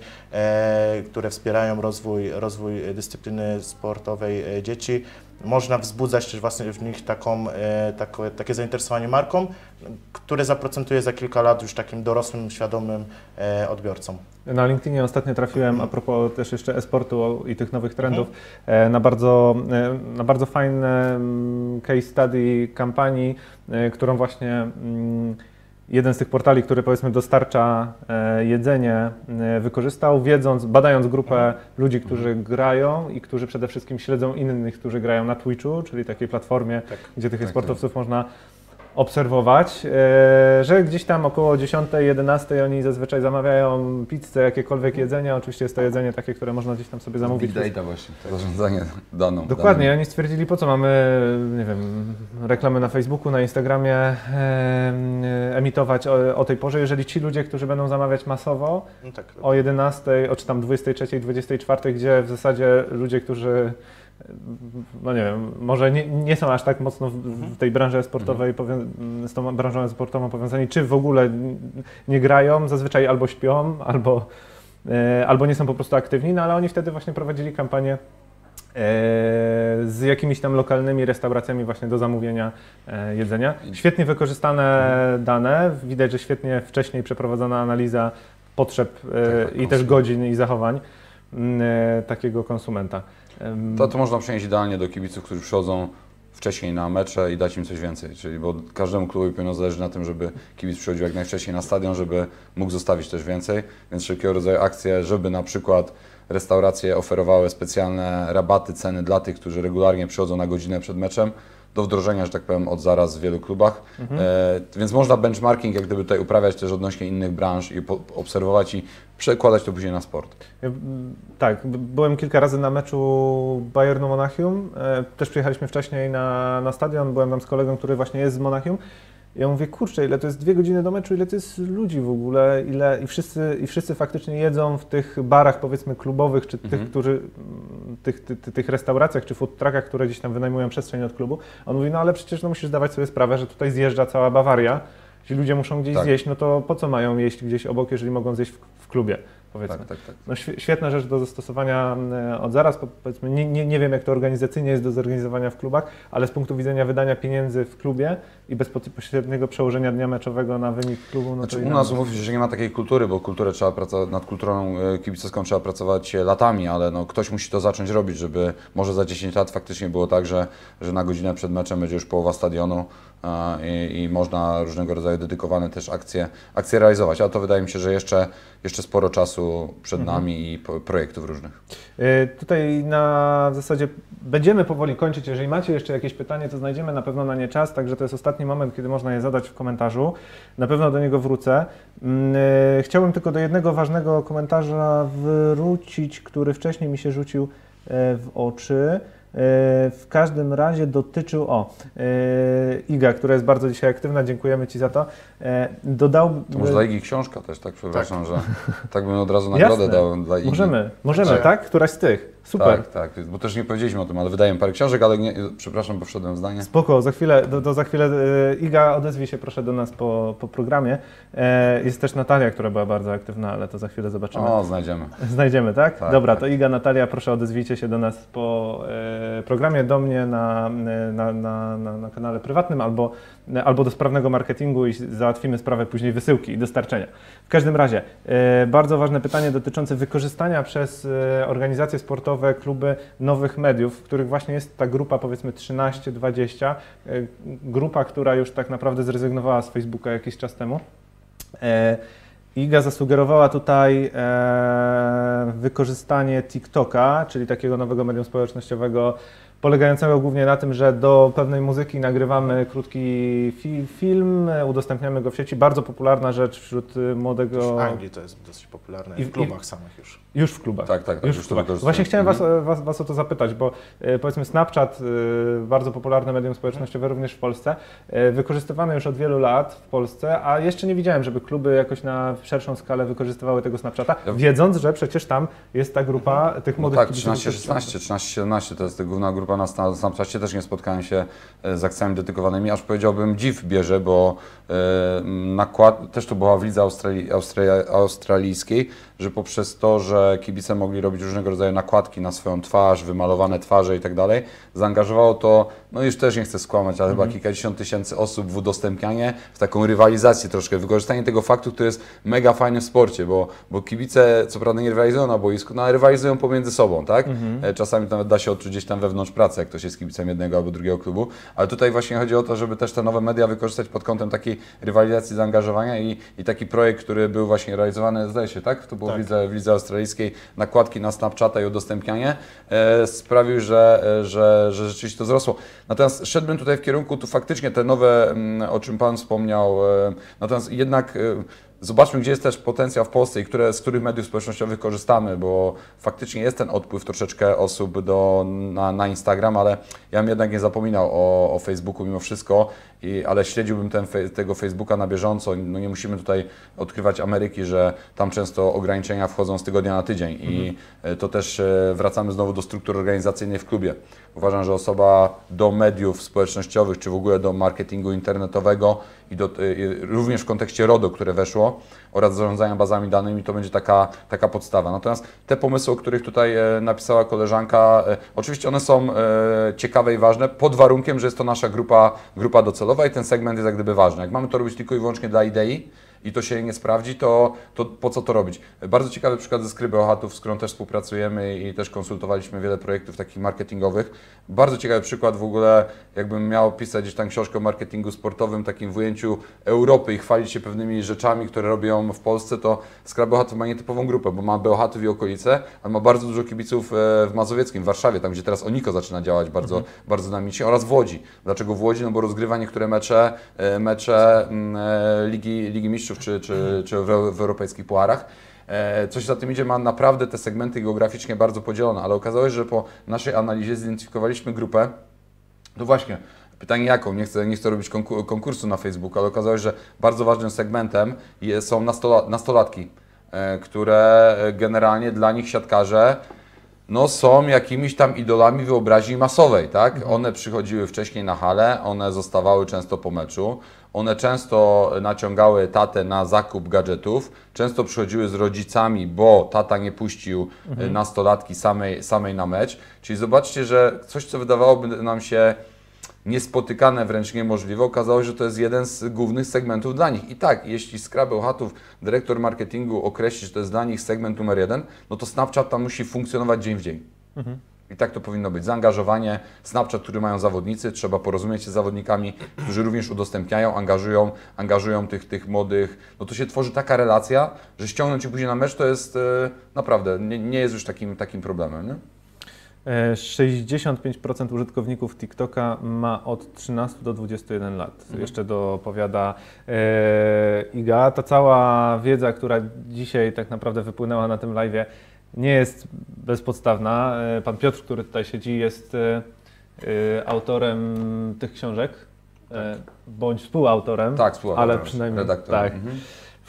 które wspierają rozwój, rozwój dyscypliny sportowej dzieci, można wzbudzać też właśnie w nich taką, e, tako, takie zainteresowanie marką, które zaprocentuje za kilka lat już takim dorosłym, świadomym odbiorcom.
Na LinkedInie ostatnio trafiłem, a propos też jeszcze e-sportu i tych nowych trendów,
Mhm.
e, na bardzo, e, na bardzo fajne mm, case study kampanii, e, którą właśnie mm, jeden z tych portali, który powiedzmy dostarcza jedzenie, wykorzystał, wiedząc, badając grupę
Mhm.
ludzi, którzy grają i którzy przede wszystkim śledzą innych, którzy grają na Twitchu, czyli takiej platformie,
Tak.
gdzie tych
Tak,
sportowców można obserwować, e, że gdzieś tam około 10, 11 oni zazwyczaj zamawiają pizzę, jakiekolwiek jedzenie. Oczywiście jest to jedzenie takie, które można gdzieś tam sobie zamówić.
Big data właśnie, to zarządzanie daną.
Dokładnie,
daną.
oni stwierdzili, po co mamy, nie wiem, reklamy na Facebooku, na Instagramie emitować o, o tej porze, jeżeli ci ludzie, którzy będą zamawiać masowo
No tak.
o 11, o czy tam 23, 24, gdzie w zasadzie ludzie, którzy no nie wiem, może nie, nie są aż tak mocno w, w tej branży sportowej powią- z tą branżą sportową powiązani, czy w ogóle nie grają, zazwyczaj albo śpią, albo, e, albo nie są po prostu aktywni, no ale oni wtedy właśnie prowadzili kampanię e, z jakimiś tam lokalnymi restauracjami właśnie do zamówienia e, jedzenia. Świetnie wykorzystane dane, widać, że świetnie wcześniej przeprowadzona analiza potrzeb e,
Tak,
i też godzin i zachowań takiego konsumenta.
To, to można przenieść idealnie do kibiców, którzy przychodzą wcześniej na mecze i dać im coś więcej. Czyli bo każdemu klubowi powinno zależeć na tym, żeby kibic przychodził jak najwcześniej na stadion, żeby mógł zostawić też więcej. Więc wszelkiego rodzaju akcje, żeby na przykład restauracje oferowały specjalne rabaty, ceny dla tych, którzy regularnie przychodzą na godzinę przed meczem. Do wdrożenia, że tak powiem, od zaraz w wielu klubach. E, więc można benchmarking jak gdyby tutaj uprawiać też odnośnie innych branż i obserwować i przekładać to później na sport.
Tak, byłem kilka razy na meczu Bayernu Monachium. E, Też przyjechaliśmy wcześniej na, na stadion. Byłem tam z kolegą, który właśnie jest z Monachium. Ja mówię, kurczę, ile to jest dwie godziny do meczu, ile to jest ludzi w ogóle, ile i wszyscy, i wszyscy faktycznie jedzą w tych barach powiedzmy klubowych, czy tych,
Mhm.
którzy, m, tych, ty, ty, tych restauracjach, czy food truckach, które gdzieś tam wynajmują przestrzeń od klubu. On mówi, no ale przecież no, musisz zdawać sobie sprawę, że tutaj zjeżdża cała Bawaria. Jeśli ludzie muszą gdzieś
Tak.
zjeść, no to po co mają jeść gdzieś obok, jeżeli mogą zjeść w, w klubie, powiedzmy.
Tak, tak, tak.
No, świe- świetna rzecz do zastosowania e, od zaraz. Po- Powiedzmy, nie, nie, nie wiem, jak to organizacyjnie jest do zorganizowania w klubach, ale z punktu widzenia wydania pieniędzy w klubie i bezpośredniego przełożenia dnia meczowego na wynik klubu, no
Znaczy,
to
u nas mówi się, że nie ma takiej kultury, bo kulturę trzeba pracować, nad kulturą e, kibicowską trzeba pracować e, latami, ale no, ktoś musi to zacząć robić, żeby może za 10 lat faktycznie było tak, że, że na godzinę przed meczem będzie już połowa stadionu a, i, i można różnego rodzaju dedykowane też akcje, akcje realizować. Ale to wydaje mi się, że jeszcze, jeszcze sporo czasu przed
Mhm.
nami i projektów różnych.
E, Tutaj na w zasadzie będziemy powoli kończyć. Jeżeli macie jeszcze jakieś pytanie, to znajdziemy na pewno na nie czas, także to jest ostatni moment, kiedy można je zadać w komentarzu. Na pewno do niego wrócę. Mm, e, Chciałbym tylko do jednego ważnego komentarza wrócić, który wcześniej mi się rzucił e, w oczy. E, W każdym razie dotyczył, o, e, Iga, która jest bardzo dzisiaj aktywna, dziękujemy Ci za to. E, Dodał,
To może dla Igi książka też, tak? Przepraszam, że tak bym od razu
Jasne.
nagrodę dał dla Igi.
Możemy, możemy,
Także-
tak? Któraś z tych. Super.
Tak, tak, bo też nie powiedzieliśmy o tym, ale wydaję parę książek, ale nie, przepraszam, bo wszedłem w zdanie.
Spoko, za chwilę, do, do za chwilę e, Iga odezwij się proszę do nas po, po programie. E, jest też Natalia, która była bardzo aktywna, ale to za chwilę zobaczymy.
O, znajdziemy.
Znajdziemy, tak?
Tak,
Dobra,
tak.
to Iga, Natalia, proszę odezwijcie się do nas po e, programie, do mnie na, na, na, na, na kanale prywatnym albo, albo do sprawnego marketingu i załatwimy sprawę później wysyłki i dostarczenia. W każdym razie, e, bardzo ważne pytanie dotyczące wykorzystania przez e, organizacje sportowe, kluby nowych mediów, w których właśnie jest ta grupa powiedzmy 13-20, e, grupa, która już tak naprawdę zrezygnowała z Facebooka jakiś czas temu. E, Iga zasugerowała tutaj e, wykorzystanie TikToka, czyli takiego nowego medium społecznościowego polegającego głównie na tym, że do pewnej muzyki nagrywamy krótki fi film, e, udostępniamy go w sieci. Bardzo popularna rzecz wśród e, młodego...
W Anglii to jest dosyć popularne,
I-
i w klubach samych już.
Już w klubach.
Tak, tak, tak,
Już
już
w
to
klubach. Właśnie chciałem was,
Mhm.
was, was o to zapytać, bo e, powiedzmy Snapchat, e, bardzo popularne medium społecznościowe również w Polsce, e, wykorzystywane już od wielu lat w Polsce, a jeszcze nie widziałem, żeby kluby jakoś na szerszą skalę wykorzystywały tego Snapchata,
Ja-
wiedząc, że przecież tam jest ta grupa tych
No
młodych
tak,
kibiców
13, 16, 13, 17 to jest ta główna grupa na Sna- Snapchacie. Też nie spotkałem się e, z akcjami dedykowanymi, aż powiedziałbym dziw bierze, bo e, nakład, też to była w lidze Australi, Australia, australijskiej, że poprzez to, że kibice mogli robić różnego rodzaju nakładki na swoją twarz, wymalowane twarze i tak dalej, zaangażowało to, no już też nie chcę skłamać, ale chyba kilkadziesiąt tysięcy osób w udostępnianie, w taką rywalizację troszkę, wykorzystanie tego faktu, który jest mega fajny w sporcie, bo, bo kibice co prawda nie rywalizują na boisku, no ale rywalizują pomiędzy sobą, tak? E, Czasami nawet da się odczuć gdzieś tam wewnątrz pracy, jak ktoś jest kibicem jednego albo drugiego klubu, ale tutaj właśnie chodzi o to, żeby też te nowe media wykorzystać pod kątem takiej rywalizacji, zaangażowania i, i taki projekt, który był właśnie realizowany, zdaje się, tak? To było
Tak.
w, lidze, w lidze australijskiej, nakładki na Snapchata i udostępnianie, e, sprawił, że, e, że, że rzeczywiście to wzrosło. Natomiast szedłbym tutaj w kierunku, tu faktycznie te nowe, mm, o czym Pan wspomniał, e, natomiast jednak e, zobaczmy, gdzie jest też potencjał w Polsce i które, z których mediów społecznościowych korzystamy, bo faktycznie jest ten odpływ troszeczkę osób do, na, na Instagram, ale ja bym jednak nie zapominał o, o Facebooku mimo wszystko, i, ale śledziłbym ten, tego Facebooka na bieżąco. No nie musimy tutaj odkrywać Ameryki, że tam często ograniczenia wchodzą z tygodnia na tydzień i e, to też e, wracamy znowu do struktur organizacyjnej w klubie. Uważam, że osoba do mediów społecznościowych, czy w ogóle do marketingu internetowego i do, y, y, również w kontekście RODO, które weszło, oraz zarządzania bazami danymi, to będzie taka, taka podstawa. Natomiast te pomysły, o których tutaj e, napisała koleżanka, e, oczywiście one są e, ciekawe i ważne, pod warunkiem, że jest to nasza grupa, grupa docelowa i ten segment jest jak gdyby ważny. Jak mamy to robić tylko i wyłącznie dla idei, i to się nie sprawdzi, to, to po co to robić? Bardzo ciekawy przykład ze Skryby Ochatów, z którą też współpracujemy i też konsultowaliśmy wiele projektów takich marketingowych. Bardzo ciekawy przykład w ogóle, jakbym miał pisać gdzieś tam książkę o marketingu sportowym, takim w ujęciu Europy i chwalić się pewnymi rzeczami, które robią w Polsce, to Skryby Ochatów ma nietypową grupę, bo ma Bełchatów i okolice, ale ma bardzo dużo kibiców e, w Mazowieckim, w Warszawie, tam gdzie teraz Oniko zaczyna działać bardzo, bardzo dynamicznie oraz w Łodzi. Dlaczego w Łodzi? No bo rozgrywa niektóre mecze, e, mecze mm, e, Ligi, Ligi Mistrzów czy, czy, czy w, w europejskich puarach. E, Coś za tym idzie, ma naprawdę te segmenty geograficznie bardzo podzielone, ale okazało się, że po naszej analizie zidentyfikowaliśmy grupę, no właśnie, pytanie jaką? Nie chcę, nie chcę robić konku- konkursu na Facebooku, ale okazało się, że bardzo ważnym segmentem są nastola- nastolatki, e, które e, generalnie dla nich siatkarze no, są jakimiś tam idolami wyobraźni masowej, tak? One przychodziły wcześniej na halę, one zostawały często po meczu, one często naciągały tatę na zakup gadżetów, często przychodziły z rodzicami, bo tata nie puścił e, nastolatki samej, samej na mecz. Czyli zobaczcie, że coś, co wydawałoby nam się niespotykane, wręcz niemożliwe, okazało się, że to jest jeden z głównych segmentów dla nich. I tak, jeśli Skrabę Chatów, dyrektor marketingu określi, że to jest dla nich segment numer jeden, no to Snapchat tam musi funkcjonować dzień w dzień. I tak to powinno być. Zaangażowanie, Snapchat, który mają zawodnicy, trzeba porozumieć się z zawodnikami, którzy również udostępniają, angażują, angażują tych, tych młodych. No to się tworzy taka relacja, że ściągnąć ich później na mecz to jest e, naprawdę, nie, nie jest już takim, takim problemem. Nie?
E, 65% użytkowników TikToka ma od 13 do 21 lat.
Mhm.
Jeszcze dopowiada e, Iga. Ta cała wiedza, która dzisiaj tak naprawdę wypłynęła na tym live, nie jest bezpodstawna. E, Pan Piotr, który tutaj siedzi, jest e, e, autorem tych książek, e, bądź współautorem.
Tak, współautorem,
ale przynajmniej
redaktorem.
Tak.
Mhm.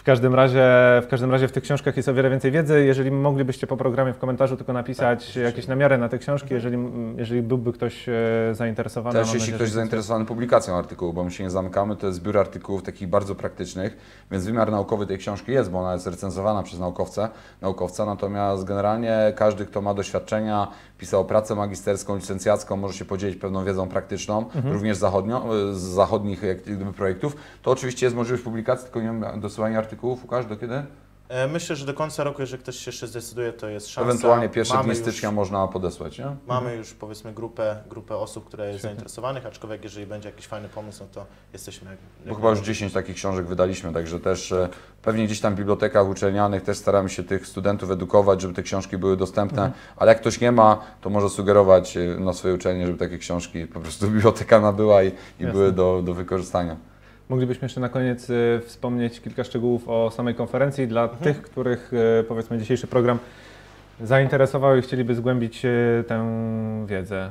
W każdym, razie, w każdym razie w tych książkach jest o wiele więcej wiedzy. Jeżeli moglibyście po programie w komentarzu tylko napisać jakieś namiary na te książki, jeżeli, jeżeli byłby ktoś e, zainteresowany.
Też jeśli
nadzieję,
ktoś
że-
zainteresowany publikacją artykułu, bo my się nie zamykamy, to jest zbiór artykułów takich bardzo praktycznych, więc wymiar naukowy tej książki jest, bo ona jest recenzowana przez naukowcę, naukowca, natomiast generalnie każdy, kto ma doświadczenia, pisał pracę magisterską, licencjacką, może się podzielić pewną wiedzą praktyczną, również zachodnią, z zachodnich jak projektów, to oczywiście jest możliwość publikacji, tylko nie dosyłania artykułów, Łukasz, do kiedy?
E, Myślę, że do końca roku, jeżeli ktoś się jeszcze zdecyduje, to jest szansa.
Ewentualnie pierwsze
Mamy
dni
już-
stycznia można podesłać, nie?
Mamy już powiedzmy grupę, grupę osób, które jest
Świetnie.
zainteresowanych, aczkolwiek jeżeli będzie jakiś fajny pomysł, no to jesteśmy jak,
Bo
jak
chyba już 10 takich książek wydaliśmy, także też e, pewnie gdzieś tam w bibliotekach uczelnianych też staramy się tych studentów edukować, żeby te książki były dostępne, ale jak ktoś nie ma, to może sugerować e, na swojej uczelni, żeby takie książki po prostu <laughs> biblioteka nabyła i, i były do, do wykorzystania.
Moglibyśmy jeszcze na koniec y, wspomnieć kilka szczegółów o samej konferencji dla tych, których y, powiedzmy dzisiejszy program zainteresował i chcieliby zgłębić y, tę wiedzę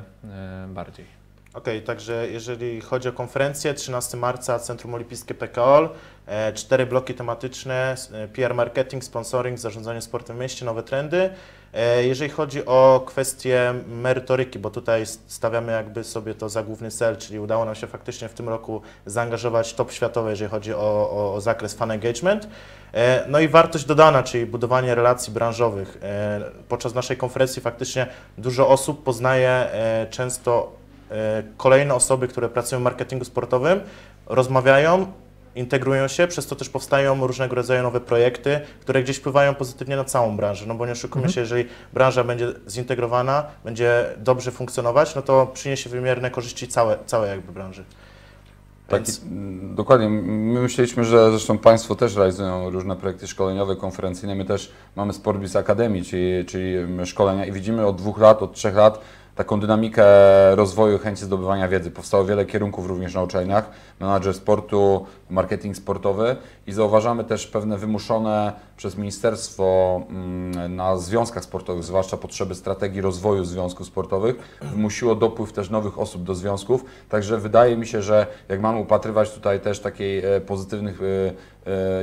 bardziej.
Okej, także jeżeli chodzi o konferencję, 13 marca Centrum Olimpijskie PKOL, e, cztery bloki tematyczne, e, PR marketing, sponsoring, zarządzanie sportem w mieście, nowe trendy. E, Jeżeli chodzi o kwestię merytoryki, bo tutaj stawiamy jakby sobie to za główny cel, czyli udało nam się faktycznie w tym roku zaangażować top światowe, jeżeli chodzi o, o, o zakres fan engagement. No i wartość dodana, czyli budowanie relacji branżowych. Podczas naszej konferencji faktycznie dużo osób poznaje często kolejne osoby, które pracują w marketingu sportowym, rozmawiają, integrują się, przez to też powstają różnego rodzaju nowe projekty, które gdzieś wpływają pozytywnie na całą branżę. No bo nie oszukujmy się, jeżeli branża będzie zintegrowana, będzie dobrze funkcjonować, no to przyniesie wymierne korzyści całe, całej jakby branży.
Tak,
Więc-
mm, dokładnie. My myśleliśmy, że zresztą Państwo też realizują różne projekty szkoleniowe, konferencyjne. My też mamy Sportbiz Academy, czyli, czyli szkolenia i widzimy od dwóch lat, od trzech lat taką dynamikę rozwoju, chęci zdobywania wiedzy. Powstało wiele kierunków również na uczelniach, menadżer sportu, marketing sportowy i zauważamy też pewne wymuszone przez ministerstwo mm, na związkach sportowych, zwłaszcza potrzeby strategii rozwoju związków sportowych, wymusiło dopływ też nowych osób do związków, także wydaje mi się, że jak mamy upatrywać tutaj też takiej e, pozytywnych e,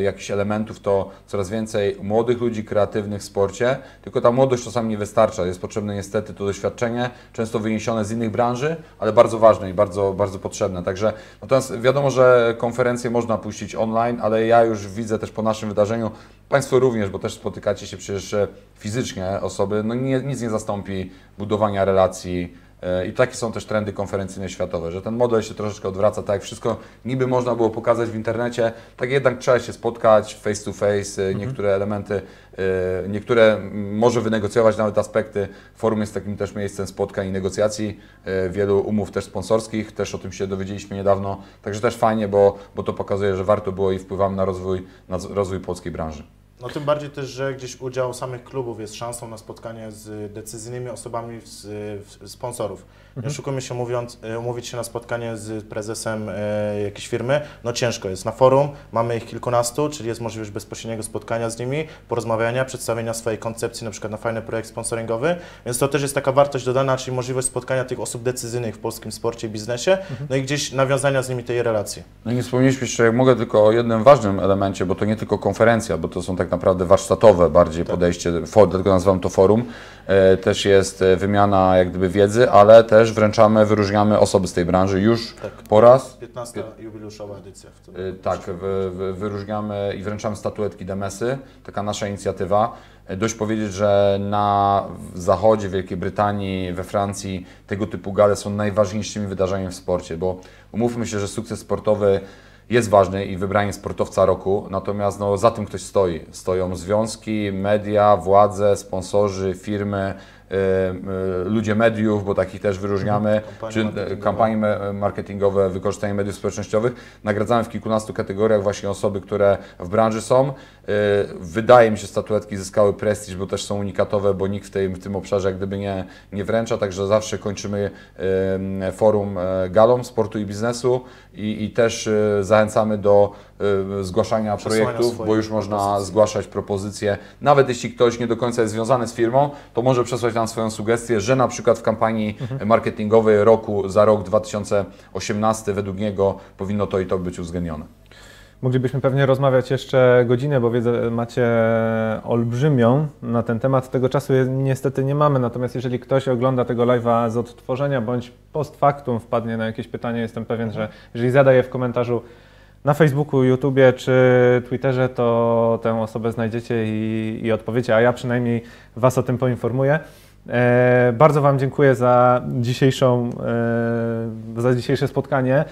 jakichś elementów, to coraz więcej młodych ludzi kreatywnych w sporcie, tylko ta młodość czasami nie wystarcza, jest potrzebne niestety to doświadczenie, często wyniesione z innych branży, ale bardzo ważne i bardzo, bardzo potrzebne, także natomiast wiadomo, że konferencje można puścić online, ale ja już widzę też po naszym wydarzeniu, Państwo również, bo też spotykacie się przecież e, fizycznie osoby, no nie, nic nie zastąpi budowania relacji e, i takie są też trendy konferencyjne światowe, że ten model się troszeczkę odwraca, tak jak wszystko niby można było pokazać w internecie, tak jednak trzeba się spotkać face to face, e, niektóre elementy, e, niektóre może wynegocjować nawet aspekty. Forum jest takim też miejscem spotkań i negocjacji, e, wielu umów też sponsorskich, też o tym się dowiedzieliśmy niedawno, także też fajnie, bo, bo to pokazuje, że warto było i wpływamy na rozwój, na rozwój polskiej branży.
No tym bardziej też, że gdzieś udział samych klubów jest szansą na spotkanie z decyzyjnymi osobami z, w- sponsorów. Nie oszukujmy się mówiąc, e, umówić się na spotkanie z prezesem e, jakiejś firmy, no ciężko jest. Na forum mamy ich kilkunastu, czyli jest możliwość bezpośredniego spotkania z nimi, porozmawiania, przedstawienia swojej koncepcji, na przykład na fajny projekt sponsoringowy, więc to też jest taka wartość dodana, czyli możliwość spotkania tych osób decyzyjnych w polskim sporcie i biznesie, no i gdzieś nawiązania z nimi tej relacji.
No i nie wspomnieliśmy jeszcze, jak mogę, tylko o jednym ważnym elemencie, bo to nie tylko konferencja, bo to są tak naprawdę warsztatowe bardziej podejście, for, dlatego nazywam to forum. E, też jest e, wymiana jak gdyby wiedzy, ale też wręczamy, wyróżniamy osoby z tej branży już
Tak.
po raz.
15 jubileuszowa edycja. W tym roku.
Tak, wy, wy, wyróżniamy i wręczamy statuetki Demesy, taka nasza inicjatywa. Dość powiedzieć, że na w zachodzie, Wielkiej Brytanii, we Francji tego typu gale są najważniejszymi wydarzeniami w sporcie, bo umówmy się, że sukces sportowy jest ważny i wybranie sportowca roku, natomiast no, za tym ktoś stoi. Stoją związki, media, władze, sponsorzy, firmy, ludzie mediów, bo takich też wyróżniamy,
Kampanie
czy e,
marketingowe.
kampanie marketingowe, wykorzystanie mediów społecznościowych. Nagradzamy w kilkunastu kategoriach właśnie osoby, które w branży są. Y, Wydaje mi się, że statuetki zyskały prestiż, bo też są unikatowe, bo nikt w tym, w tym obszarze jak gdyby nie, nie wręcza, także zawsze kończymy y, forum galą sportu i biznesu i, i też y, zachęcamy do y, zgłaszania
Przesyłania
projektów, bo już można
propozycji.
zgłaszać propozycje. Nawet jeśli ktoś nie do końca jest związany z firmą, to może przesłać nam swoją sugestię, że na przykład w kampanii marketingowej roku za rok 2018 według niego powinno to i to być uwzględnione.
Moglibyśmy pewnie rozmawiać jeszcze godzinę, bo wiedzę macie olbrzymią na ten temat. Tego czasu niestety nie mamy, natomiast jeżeli ktoś ogląda tego live'a z odtworzenia bądź post factum wpadnie na jakieś pytanie, jestem pewien, że jeżeli zada je w komentarzu na Facebooku, YouTubie czy Twitterze, to tę osobę znajdziecie i, i odpowiecie, a ja przynajmniej Was o tym poinformuję. E, bardzo Wam dziękuję za, dzisiejszą, e, za dzisiejsze spotkanie.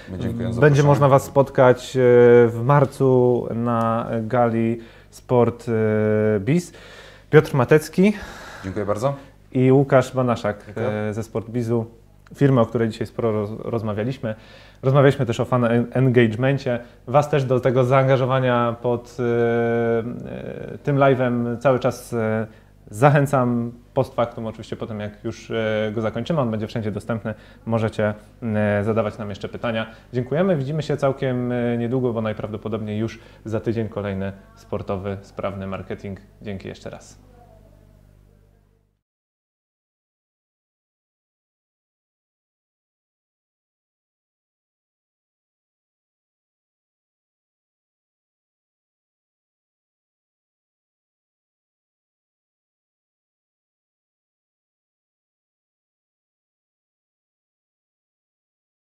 Będzie można Was spotkać e, w marcu na gali Sport e, Biz, Piotr Matecki
Dziękuję bardzo.
i Łukasz Banaszak
Dziękuję.
e, ze Sport Bizu, firmy, o której dzisiaj sporo roz, rozmawialiśmy. Rozmawialiśmy też o fan en- engagemencie. Was też do tego zaangażowania pod e, e, tym live'em cały czas e, zachęcam. Post factum oczywiście potem jak już go zakończymy, on będzie wszędzie dostępny, możecie zadawać nam jeszcze pytania. Dziękujemy, widzimy się całkiem niedługo, bo najprawdopodobniej już za tydzień kolejny sportowy, sprawny marketing. Dzięki jeszcze raz.